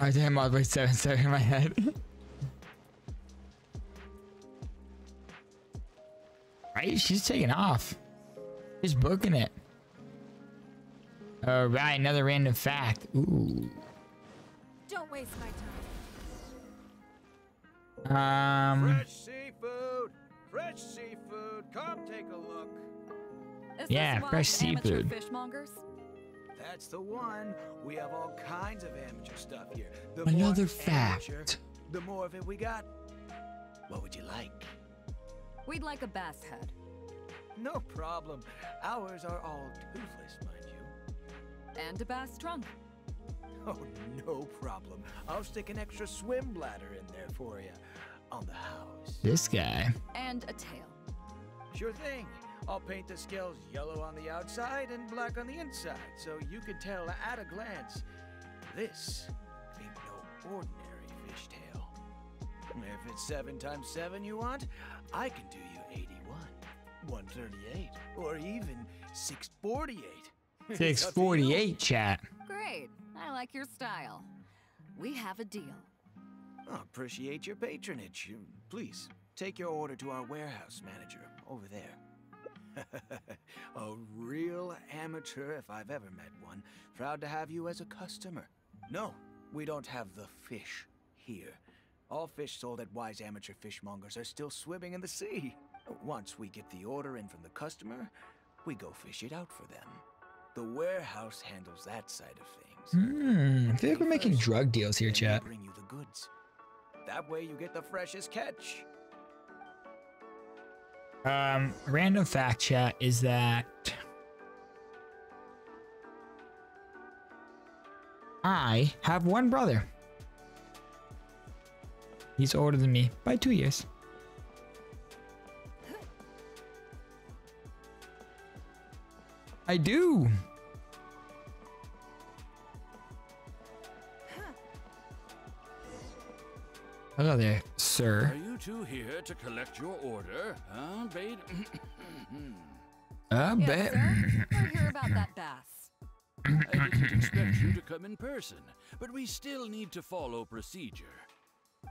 I did mod by seven seven in my head. right? She's taking off. She's booking it. All right, another random fact. Ooh. Don't waste my time. Um. Fresh seafood! Fresh seafood! Come take a look. Is Yeah, this fresh seafood. fishmongers? That's the one. We have all kinds of amateur stuff here. The Another more fact. amateur, the more of it we got. What would you like? We'd like a bass head. No problem. Ours are all toothless, mind you. And a bass trunk. Oh, no problem. I'll stick an extra swim bladder in there for you. On the house. This guy. And a tail. Sure thing. I'll paint the scales yellow on the outside and black on the inside, so you can tell at a glance. This ain't no ordinary fishtail. If it's seven times seven you want, I can do you 81, 138, or even 648. It's up to you. 648 chat. Great. I like your style. We have a deal. I appreciate your patronage. Please, take your order to our warehouse manager over there. a real amateur if I've ever met one. Proud to have you as a customer. No, we don't have the fish here. All fish sold at Wise Amateur Fishmongers are still swimming in the sea. Once we get the order in from the customer, we go fish it out for them. The warehouse handles that side of things. Hmm. I feel like we're making drug deals here, chat. bring you the goods. That way you get the freshest catch. Um, random fact chat is that I have one brother. He's older than me by two years. I do. Hello there, sir. Are you two here to collect your order, huh, Bade? I Yes, bet. sir. We're here about that bass. I didn't expect you to come in person, but we still need to follow procedure.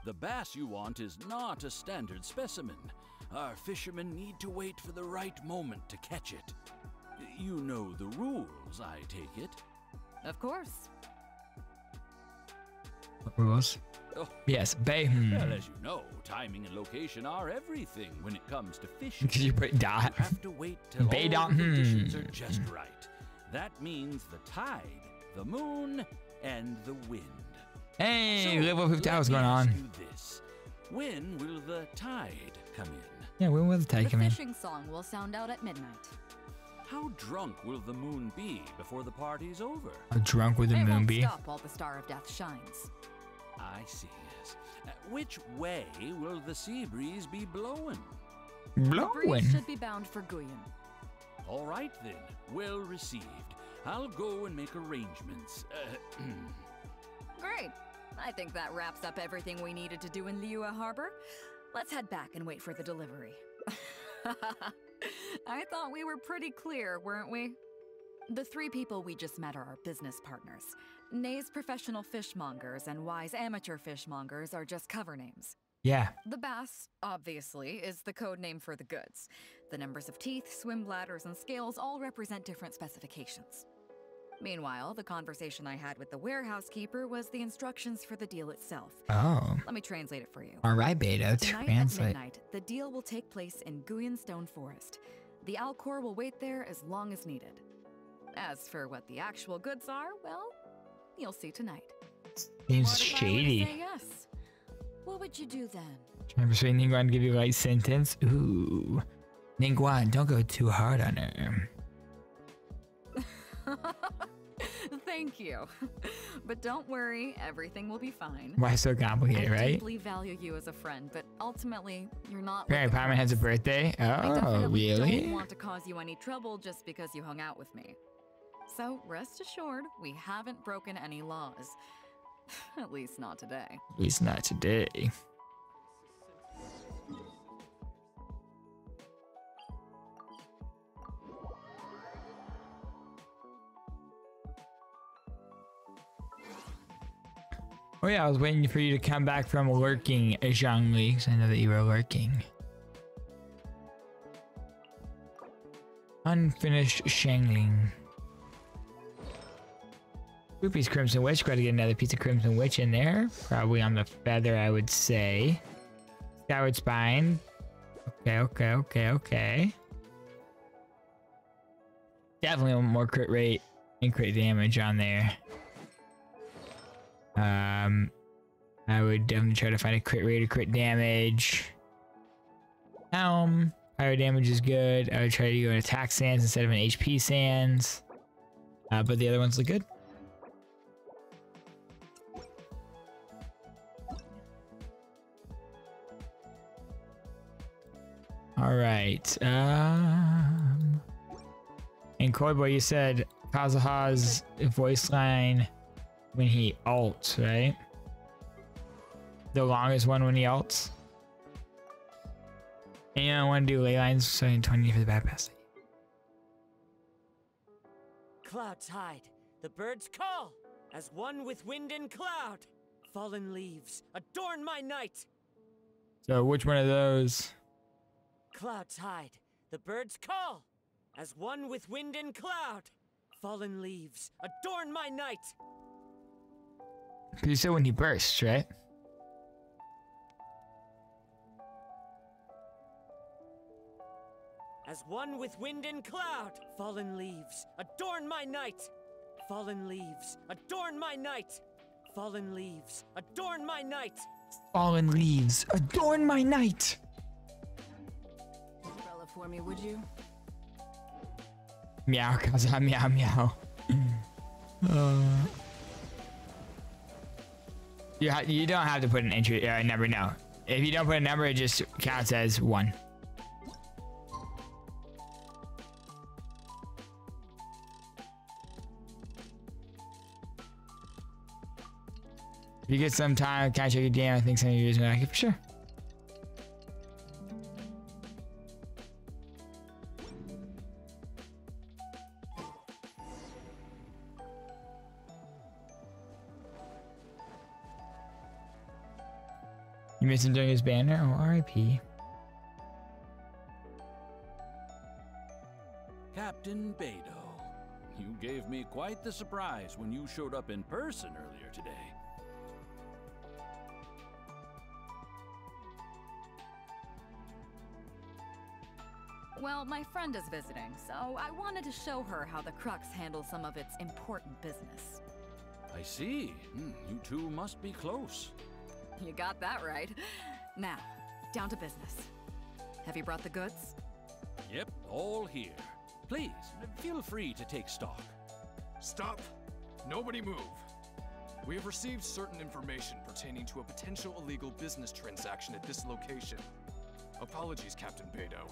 The bass you want is not a standard specimen. Our fishermen need to wait for the right moment to catch it. You know the rules, I take it. Of course. What rules? Oh. Yes, Bay. hmm. Well, as you know, timing and location are everything when it comes to fishing. Because you put dot. You have to wait till Bay all dot. the conditions hmm. are just right. That means the tide, the moon, and the wind. Hey, So, level 50 what's going on? you this. When will the tide come in? Yeah, when will the tide the come in? fishing song will sound out at midnight. How drunk will the moon be before the party's over? How drunk would the it moon won't be? stop while the Star of Death shines. I see, yes. Uh, which way will the sea breeze be blowing? The breeze should be bound for Guyun. All right then, well received. I'll go and make arrangements. Uh, Great. I think that wraps up everything we needed to do in Liyue Harbor. Let's head back and wait for the delivery. I thought we were pretty clear, weren't we? The three people we just met are our business partners. Nay's professional fishmongers and Wise amateur fishmongers are just cover names. Yeah. The bass, obviously, is the code name for the goods. The numbers of teeth, swim bladders, and scales all represent different specifications. Meanwhile, the conversation I had with the warehouse keeper was the instructions for the deal itself. Oh. Let me translate it for you. All right, Beidou. Tonight at midnight, the deal will take place in Guyun Stone Forest. The Alcor will wait there as long as needed. As for what the actual goods are, well, you'll see tonight. Seems What if I were to shady. yes? What would you do then? Trying to persuade Ningguang to give you a light sentence. Ooh. Ningguang, don't go too hard on her. Thank you. But don't worry, everything will be fine. Why so complicated, I right? I deeply value you as a friend, but ultimately, you're not. Mary Palmer has a birthday. I Oh, definitely really? I don't want to cause you any trouble just because you hung out with me. So rest assured, we haven't broken any laws. At least not today. At least not today. Oh yeah, I was waiting for you to come back from lurking, Zhongli, because I know that you were lurking. Unfinished Xiangling. Piece Crimson Witch. Got to get another piece of Crimson Witch in there. Probably on the feather, I would say. Skyward Spine. Okay, okay, okay, okay. Definitely want more crit rate and crit damage on there. Um, I would definitely try to find a crit rate or crit damage. Helm. Fire damage is good. I would try to go an attack sands instead of an HP sands. Uh, but the other ones look good. All right. Um, and Boy, you said Kazuha's voice line when he ults, right? The longest one when he ults. And I want to do ley lines, so I 20 for the bad pass. Clouds hide, the birds call, as one with wind and cloud. Fallen leaves adorn my night. So which one of those? Clouds hide, the birds call, as one with wind and cloud. Fallen leaves adorn my night. You said when he bursts, right? As one with wind and cloud, fallen leaves adorn my night. Fallen leaves adorn my night. Fallen leaves adorn my night. Fallen leaves adorn my night. Umbrella for me, would you? Meow, Kaza, meow, meow. Uh, you, ha- you don't have to put an entry uh, number, no. If you don't put a number, it just counts as one. If you get some time, can I check your DM? I think some of you using it. For sure. Missed him during his banner? Oh, RIP. Captain Beidou, you gave me quite the surprise when you showed up in person earlier today. Well, my friend is visiting, so I wanted to show her how the Crux handles some of its important business. I see. Hmm, you two must be close. You got that right. Now, down to business. Have you brought the goods? Yep, all here. Please, feel free to take stock. Stop! Nobody move! We have received certain information pertaining to a potential illegal business transaction at this location. Apologies, Captain Beidou,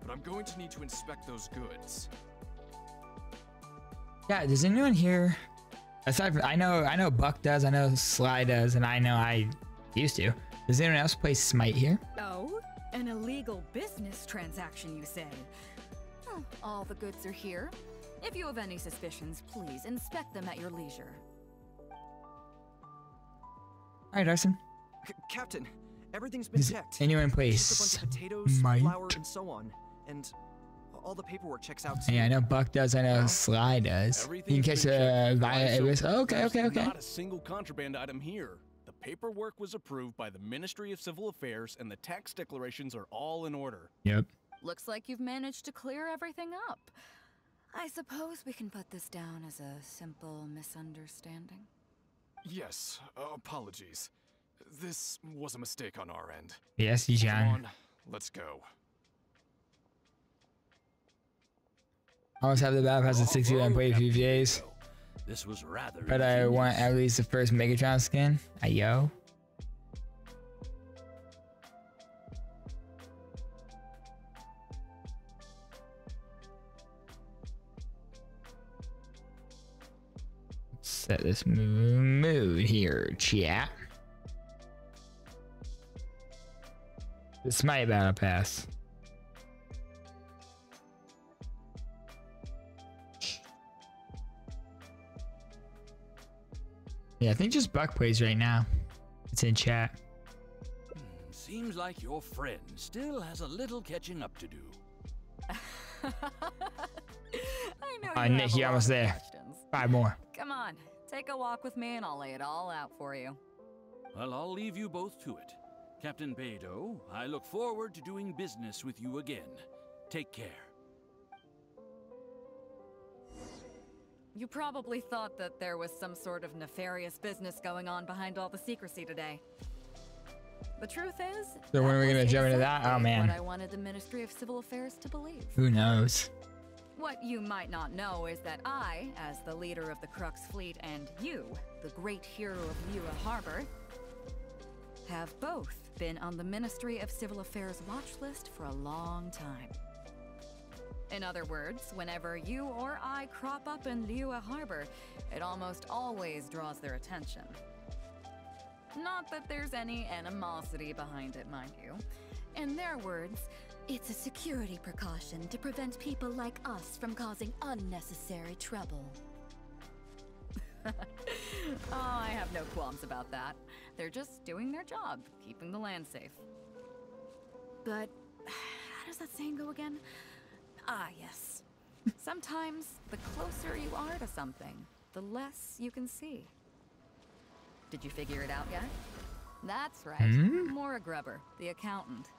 but I'm going to need to inspect those goods. Yeah, does anyone here aside from I know I know Buck does, I know Sly does, and I know I used to. Does anyone else play Smite here? Oh, an illegal business transaction, you say? Oh, all the goods are here. If you have any suspicions, please inspect them at your leisure. Alright, Darson. C- Captain, everything's been Does checked. anyone play Just a bunch of potatoes, Smite? flour, and so on. And all the paperwork checks out. Yeah, I know Buck does, I know Sly does. You can catch the via Ibis. Oh, okay, okay, okay. Not a single contraband item here. The paperwork was approved by the Ministry of Civil Affairs, and the tax declarations are all in order. Yep. Looks like you've managed to clear everything up. I suppose we can put this down as a simple misunderstanding. Yes, uh, apologies. This was a mistake on our end. Yes, Come John. on, let's go. I always have the battle pass in 61 play a few days. This was rather. But I want at least the first Megatron skin. Ayo. Set this mood here, chat. This might battle pass. Yeah, I think just Buck plays right now. It's in chat. Seems like your friend still has a little catching up to do. I know Uh, you Nick, you're almost there. questions. Five more. Come on, take a walk with me and I'll lay it all out for you. Well, I'll leave you both to it. Captain Beidou, I look forward to doing business with you again. Take care. You probably thought that there was some sort of nefarious business going on behind all the secrecy today. The truth is, So when are we gonna jump into that? Oh man, what I wanted the Ministry of Civil Affairs to believe. who knows? What you might not know is that I, as the leader of the Crux Fleet, and you, the great hero of Liyue Harbor, have both been on the Ministry of Civil Affairs watch list for a long time. In other words, whenever you or I crop up in Liyue Harbor, it almost always draws their attention. Not that there's any animosity behind it, mind you. In their words, It's a security precaution to prevent people like us from causing unnecessary trouble. oh, I have no qualms about that. They're just doing their job, keeping the land safe. But how does that saying go again? Ah, yes. Sometimes the closer you are to something, the less you can see. Did you figure it out yet? That's right. Hmm? Maura Grubber, the accountant.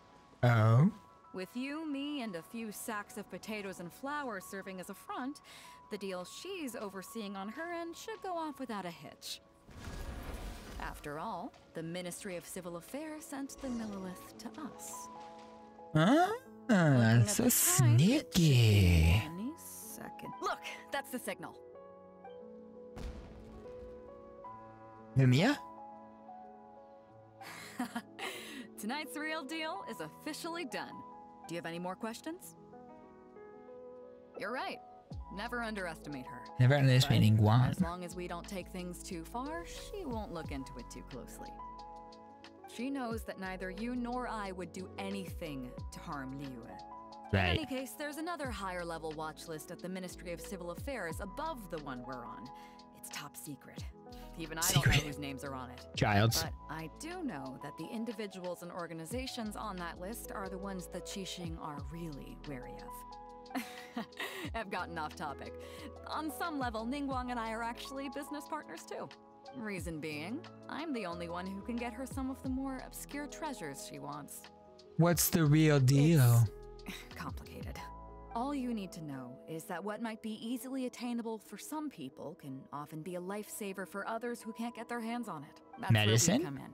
Oh. With you, me, and a few sacks of potatoes and flour serving as a front, the deal she's overseeing on her end should go off without a hitch. After all, the Ministry of Civil Affairs sent the Millelith to us. Ah, so sneaky. Any second. Look, that's the signal. Lumia? Tonight's real deal is officially done. Do you have any more questions? You're right. Never underestimate her. Never underestimating Guan. As long as we don't take things too far, she won't look into it too closely. She knows that neither you nor I would do anything to harm Liyue. In any case, there's another higher level watch list at the Ministry of Civil Affairs above the one we're on. It's top secret. Even I don't know whose names are on it. Childe's. But I do know that the individuals and organizations on that list are the ones that Qixing are really wary of. I've gotten off topic. On some level, Ningguang and I are actually business partners too. Reason being, I'm the only one who can get her some of the more obscure treasures she wants. What's the real deal? Complicated. All you need to know is that what might be easily attainable for some people can often be a lifesaver for others who can't get their hands on it. That's Medicine? Where we come in.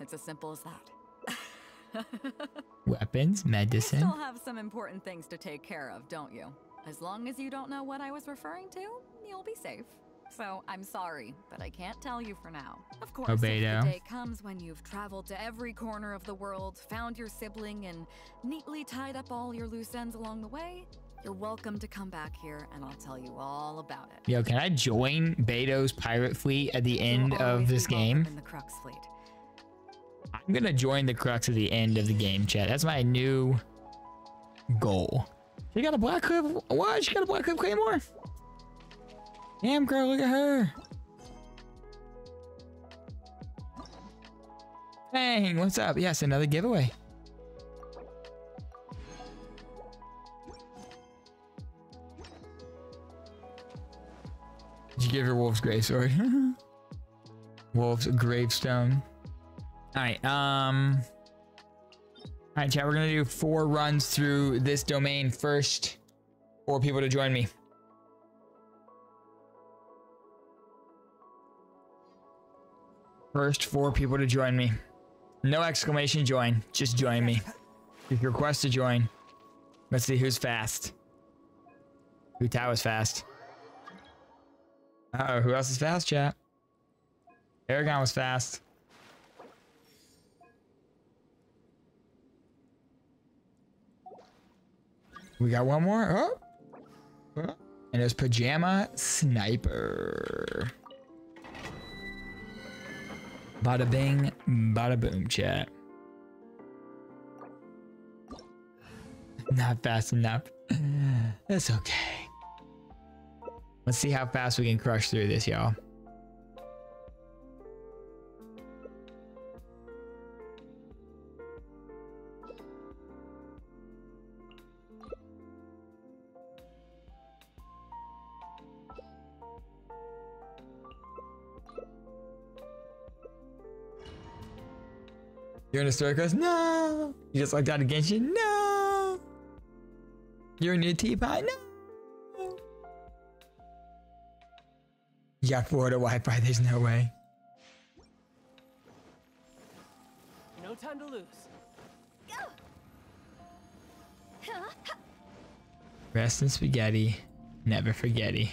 It's as simple as that. Weapons, medicine. You still have some important things to take care of, don't you? As long as you don't know what I was referring to, you'll be safe. So I'm sorry, but I can't tell you for now. Of course, Obedo. the day comes when you've traveled to every corner of the world, found your sibling, and neatly tied up all your loose ends along the way, you're welcome to come back here and I'll tell you all about it. Yo, can I join Beidou's pirate fleet at the end You'll of this game? In the Crux fleet. I'm gonna join the Crux at the end of the game, chat. That's my new goal. You got a Blackcliff. What? You got a Blackcliff Claymore? Damn, girl, look at her. Dang, what's up? Yes, another giveaway. Did you give her Wolf's Gravesword? Wolf's Gravestone. Alright, um... Alright, chat, we're gonna do four runs through this domain first. Four people to join me. First four people to join me. No exclamation join, just join me. If you request to join. Let's see who's fast. Hu Tao is fast. Uh oh, who else is fast, chat? Aragon was fast. We got one more. Oh. Oh. And it's Pajama Sniper. Bada bing, bada boom, chat. Not fast enough. That's okay. Let's see how fast we can crush through this, y'all. You're in a story quest? No! You just like that against you? No! You're in your teapot? No! You got Florida Wi-Fi, there's no way. No time to lose. Go. Rest in spaghetti, never forgetty.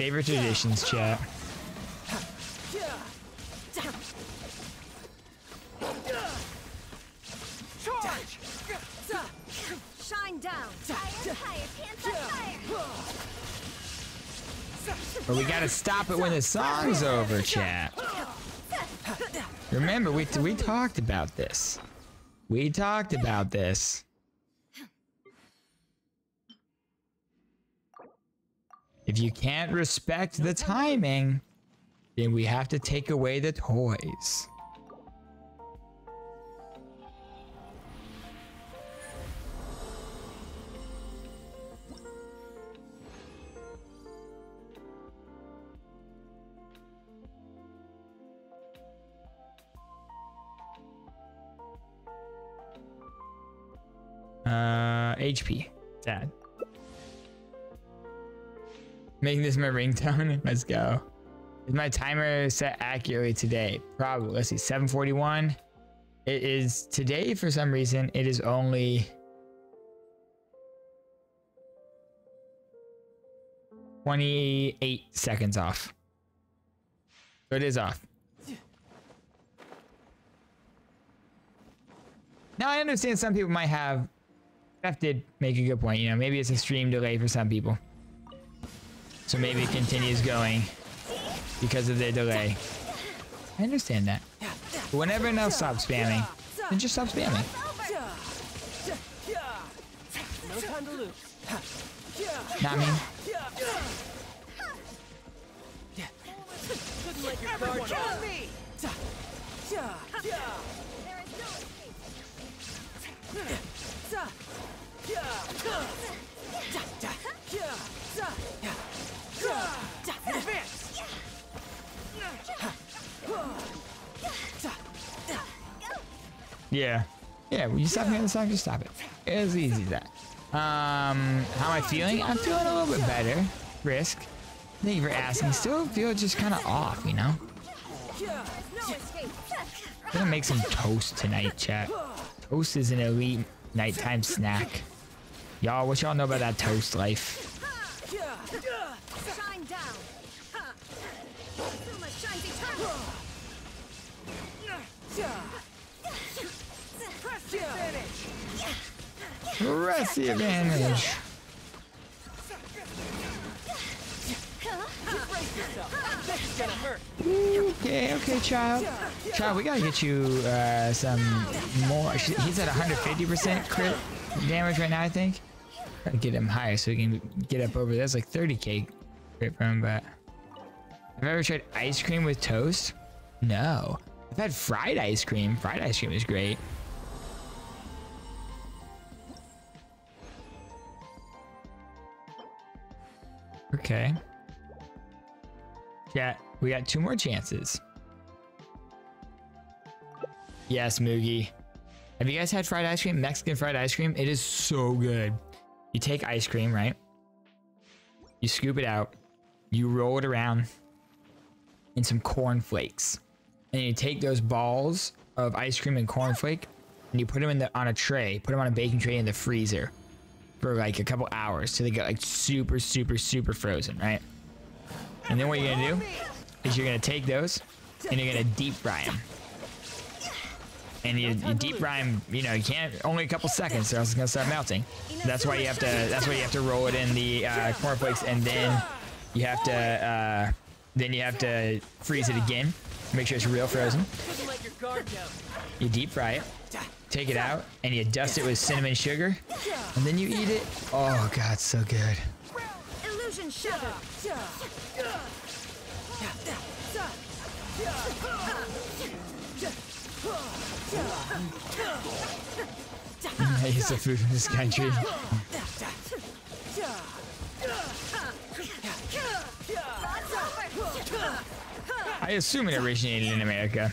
Favorite traditions, chat. Charge! Shine down. Higher, higher, pants on fire. But we gotta stop it when the song's over, chat. Remember, we we talked about this. We talked about this. If you can't respect the timing, then we have to take away the toys. Uh, HP. Sad. Making this my ringtone. Let's go. Is my timer set accurately today? Probably. Let's see. 741. It is today for some reason. It is only. Twenty-eight seconds off. So it is off. Now I understand some people might have. Steph did make a good point. You know, maybe it's a stream delay for some people. So maybe it continues going because of the delay. I understand that. But whenever enough stops spamming, then just stop spamming. Not me. Let your guard. Yeah. Yeah, when you stop me on the song, just stop it. It's as easy as that. Um, how am I feeling? I'm feeling a little bit better. Risk. Thank you for asking. Still feel just kind of off, you know? Gonna make some toast tonight, chat. Toast is an elite nighttime snack. Y'all, what y'all know about that toast life? Shine is gonna hurt. Okay, okay, Childe. Childe, we gotta get you uh, some more. He's at 150% crit damage right now, I think. Gotta get him higher so we can get up over. That's like 30k crit from him, but. Have I ever tried ice cream with toast? No. I've had fried ice cream. Fried ice cream is great. Okay. Yeah, we got two more chances. Yes, Moogie. Have you guys had fried ice cream? Mexican fried ice cream? It is so good. You take ice cream, right? You scoop it out. You roll it around in some corn flakes. And you take those balls of ice cream and cornflake and you put them in the on a tray, put them on a baking tray in the freezer for like a couple hours till they get like super, super, super frozen, right? And then what you're gonna do is you're gonna take those and you're gonna deep fry them. And you, you deep fry them, you know, you can't only a couple seconds, or else it's gonna start melting. That's why you have to. That's why you have to roll it in the uh, cornflakes, and then you have to. Uh, then you have to freeze it again. Make sure it's real frozen. You deep fry it, take it out, and you dust it with cinnamon sugar, and then you eat it. Oh god, so good. Illusion shattered. I use the food in this country. I assume it originated in America.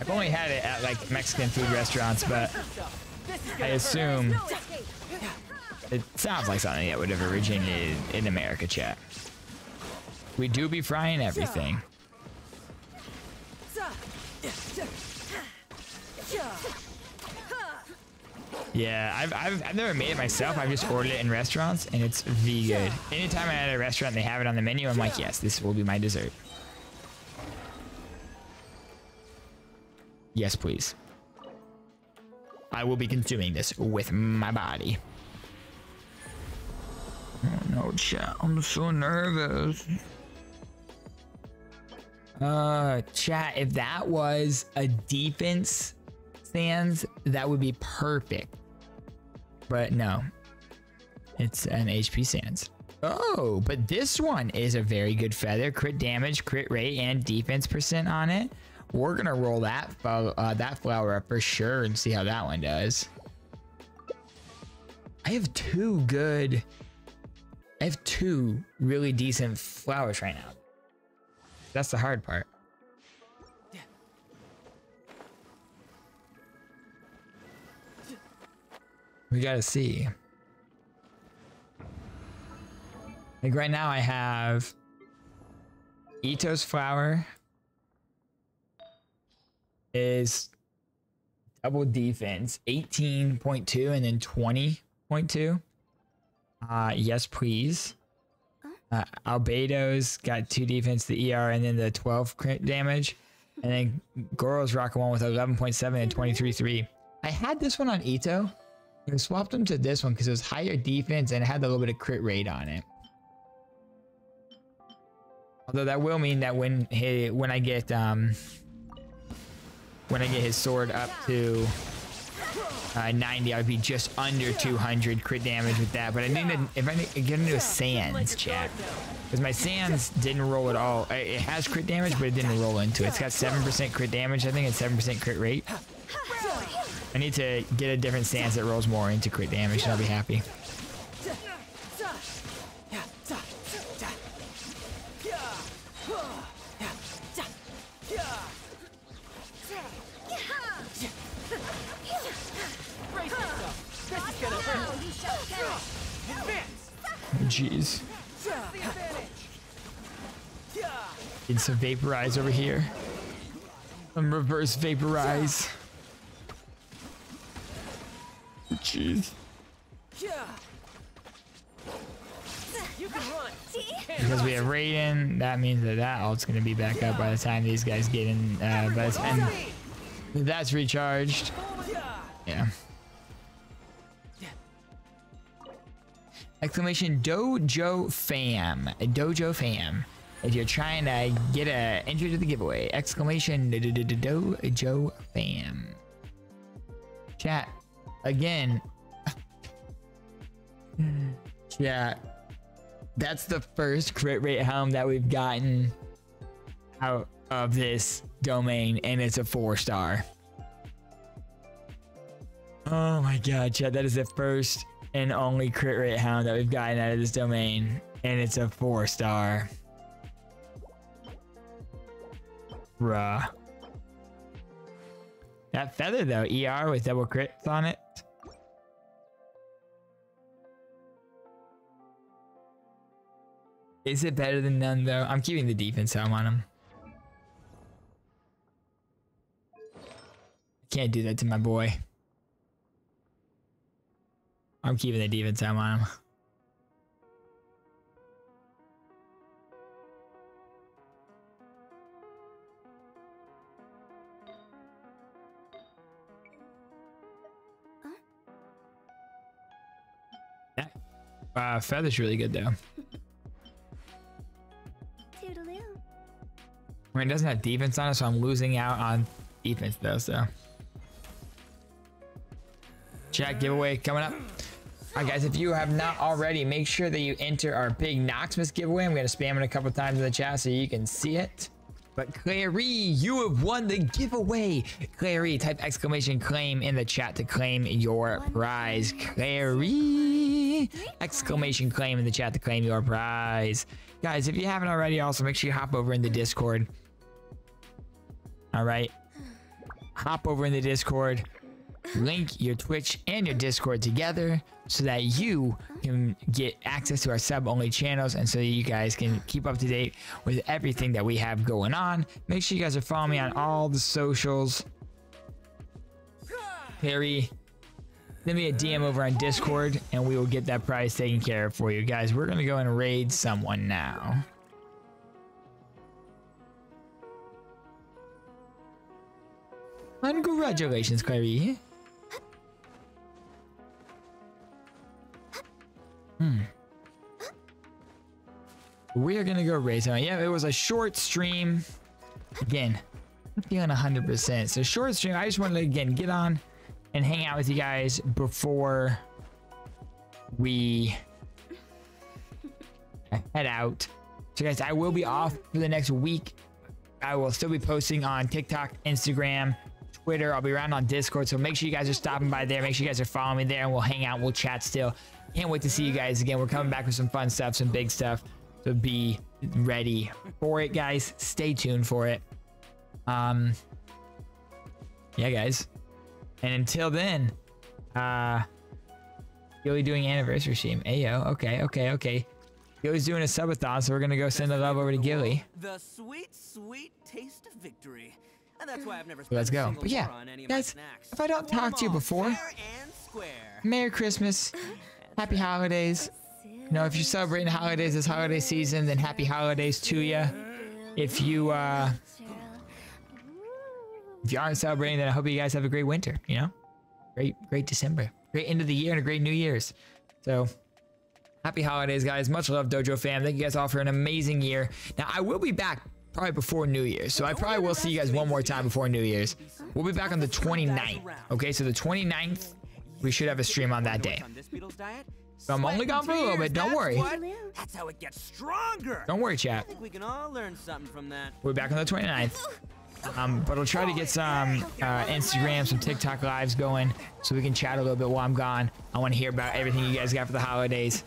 I've only had it at like Mexican food restaurants, but I assume it sounds like something that would have originated in America, chat. We do be frying everything. Yeah, I've, I've, I've never made it myself. I've just ordered it in restaurants and it's V good. Anytime I'm at a restaurant and they have it on the menu, I'm like, yes, this will be my dessert. Yes, please. I will be consuming this with my body. Oh no, chat. I'm so nervous. Uh, chat, if that was a defense stands, that would be perfect. But no, it's an HP sands. Oh, but this one is a very good feather. Crit damage, crit rate, and defense percent on it. We're gonna roll that uh, that flower up for sure and see how that one does. I have two good. I have two really decent flowers right now. That's the hard part. We gotta see. Like right now, I have Ito's flower is double defense, 18.2 and then 20.2. Uh, yes, please. Uh, Albedo's got two defense, the ER, and then the 12 crit damage. And then Goro's rocking one with 11.7 and 23.3. I had this one on Itto. I swapped them to this one because it was higher defense and it had a little bit of crit rate on it. Although that will mean that when he, when I get um when I get his sword up to uh, 90, I'd be just under 200 crit damage with that. But I need to, if I get into a Sands chat, because my Sands didn't roll at all. It has crit damage, but it didn't roll into it. It's got 7% crit damage, I think, and 7% crit rate. I need to get a different Sands that rolls more into crit damage, and I'll be happy. Some vaporize over here. Some reverse vaporize. Jeez. Because we have Raiden, that means that that ult's gonna be back up by the time these guys get in. Uh, by the time that's recharged. Yeah. Exclamation Dojo Fam. Dojo Fam. If you're trying to get a entry to the giveaway. Exclamation Dojo Fam. Chat. Again. Chat. That's the first crit rate helm that we've gotten out of this domain, and it's a four star. Oh my god, chat. That is the first and only crit rate hound that we've gotten out of this domain, and it's a four star. Bruh. That feather though, ER with double crits on it. Is it better than none though? I'm keeping the defense helm on him. I can't do that to my boy. I'm keeping the defense helm on him. Uh, feather's really good though. Toodaloo. I mean, it doesn't have defense on it, so I'm losing out on defense though. So, chat giveaway coming up. All right, guys, if you have not already, make sure that you enter our big Noxmas giveaway. I'm going to spam it a couple times in the chat so you can see it. But Clary, you have won the giveaway. Clary, type exclamation claim in the chat to claim your prize. Clary, exclamation claim in the chat to claim your prize. Guys, if you haven't already, also make sure you hop over in the Discord. All right. Hop over in the Discord link your Twitch and your Discord together so that you can get access to our sub only channels and so that you guys can keep up to date with everything that we have going on. Make sure you guys are following me on all the socials. Perry, send me a DM over on Discord, and we will get that prize taken care of for you guys. We're gonna go and raid someone now. Congratulations, Clary. Hmm. We are gonna go raid someone. Yeah, it was a short stream. Again, I'm feeling 100%. So short stream. I just wanted to again get on and hang out with you guys before we head out. So guys, I will be off for the next week. I will still be posting on TikTok, Instagram, Twitter. I'll be around on Discord. So make sure you guys are stopping by there. Make sure you guys are following me there and we'll hang out. We'll chat still. Can't wait to see you guys again. We're coming back with some fun stuff, some big stuff. So be ready for it, guys. Stay tuned for it. Um, yeah, guys. And until then, uh, Gilly doing anniversary stream. Ayo, okay, okay, okay. Gilly's doing a subathon, so we're gonna go send a love over to Gilly. The sweet, sweet taste of victory. And that's why I've never let's go. But yeah, euro on any of my guys, if I don't talk to you before, Merry Christmas, Happy Holidays. You know, if you're celebrating holidays this holiday season, then Happy Holidays to you. If you uh, if you aren't celebrating, then I hope you guys have a great winter. You know, great great December, great end of the year, and a great New Year's. So. Happy holidays, guys. Much love, Dojo fam. Thank you guys all for an amazing year. Now, I will be back probably before New Year's. So I probably will see you guys one more time before New Year's. We'll be back on the 29th. Okay, so the 29th, we should have a stream on that day. So I'm only gone for a little bit. Don't worry. That's how it gets stronger. Don't worry, I chat. think we can all learn something from that. We're back on the 29th. Um, but I'll try to get some uh, Instagram, some TikTok lives going so we can chat a little bit while I'm gone. I want to hear about everything you guys got for the holidays.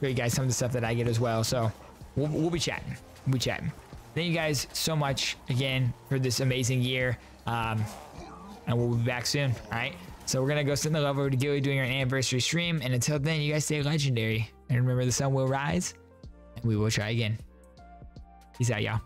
Show you guys some of the stuff that I get as well. So we'll, we'll be chatting. We'll be chatting. Thank you guys so much again for this amazing year. Um, and we'll be back soon. All right. So we're gonna go send the love over to Gilly doing our anniversary stream. And until then, you guys stay legendary. And remember, the sun will rise, and we will try again. Peace out, y'all.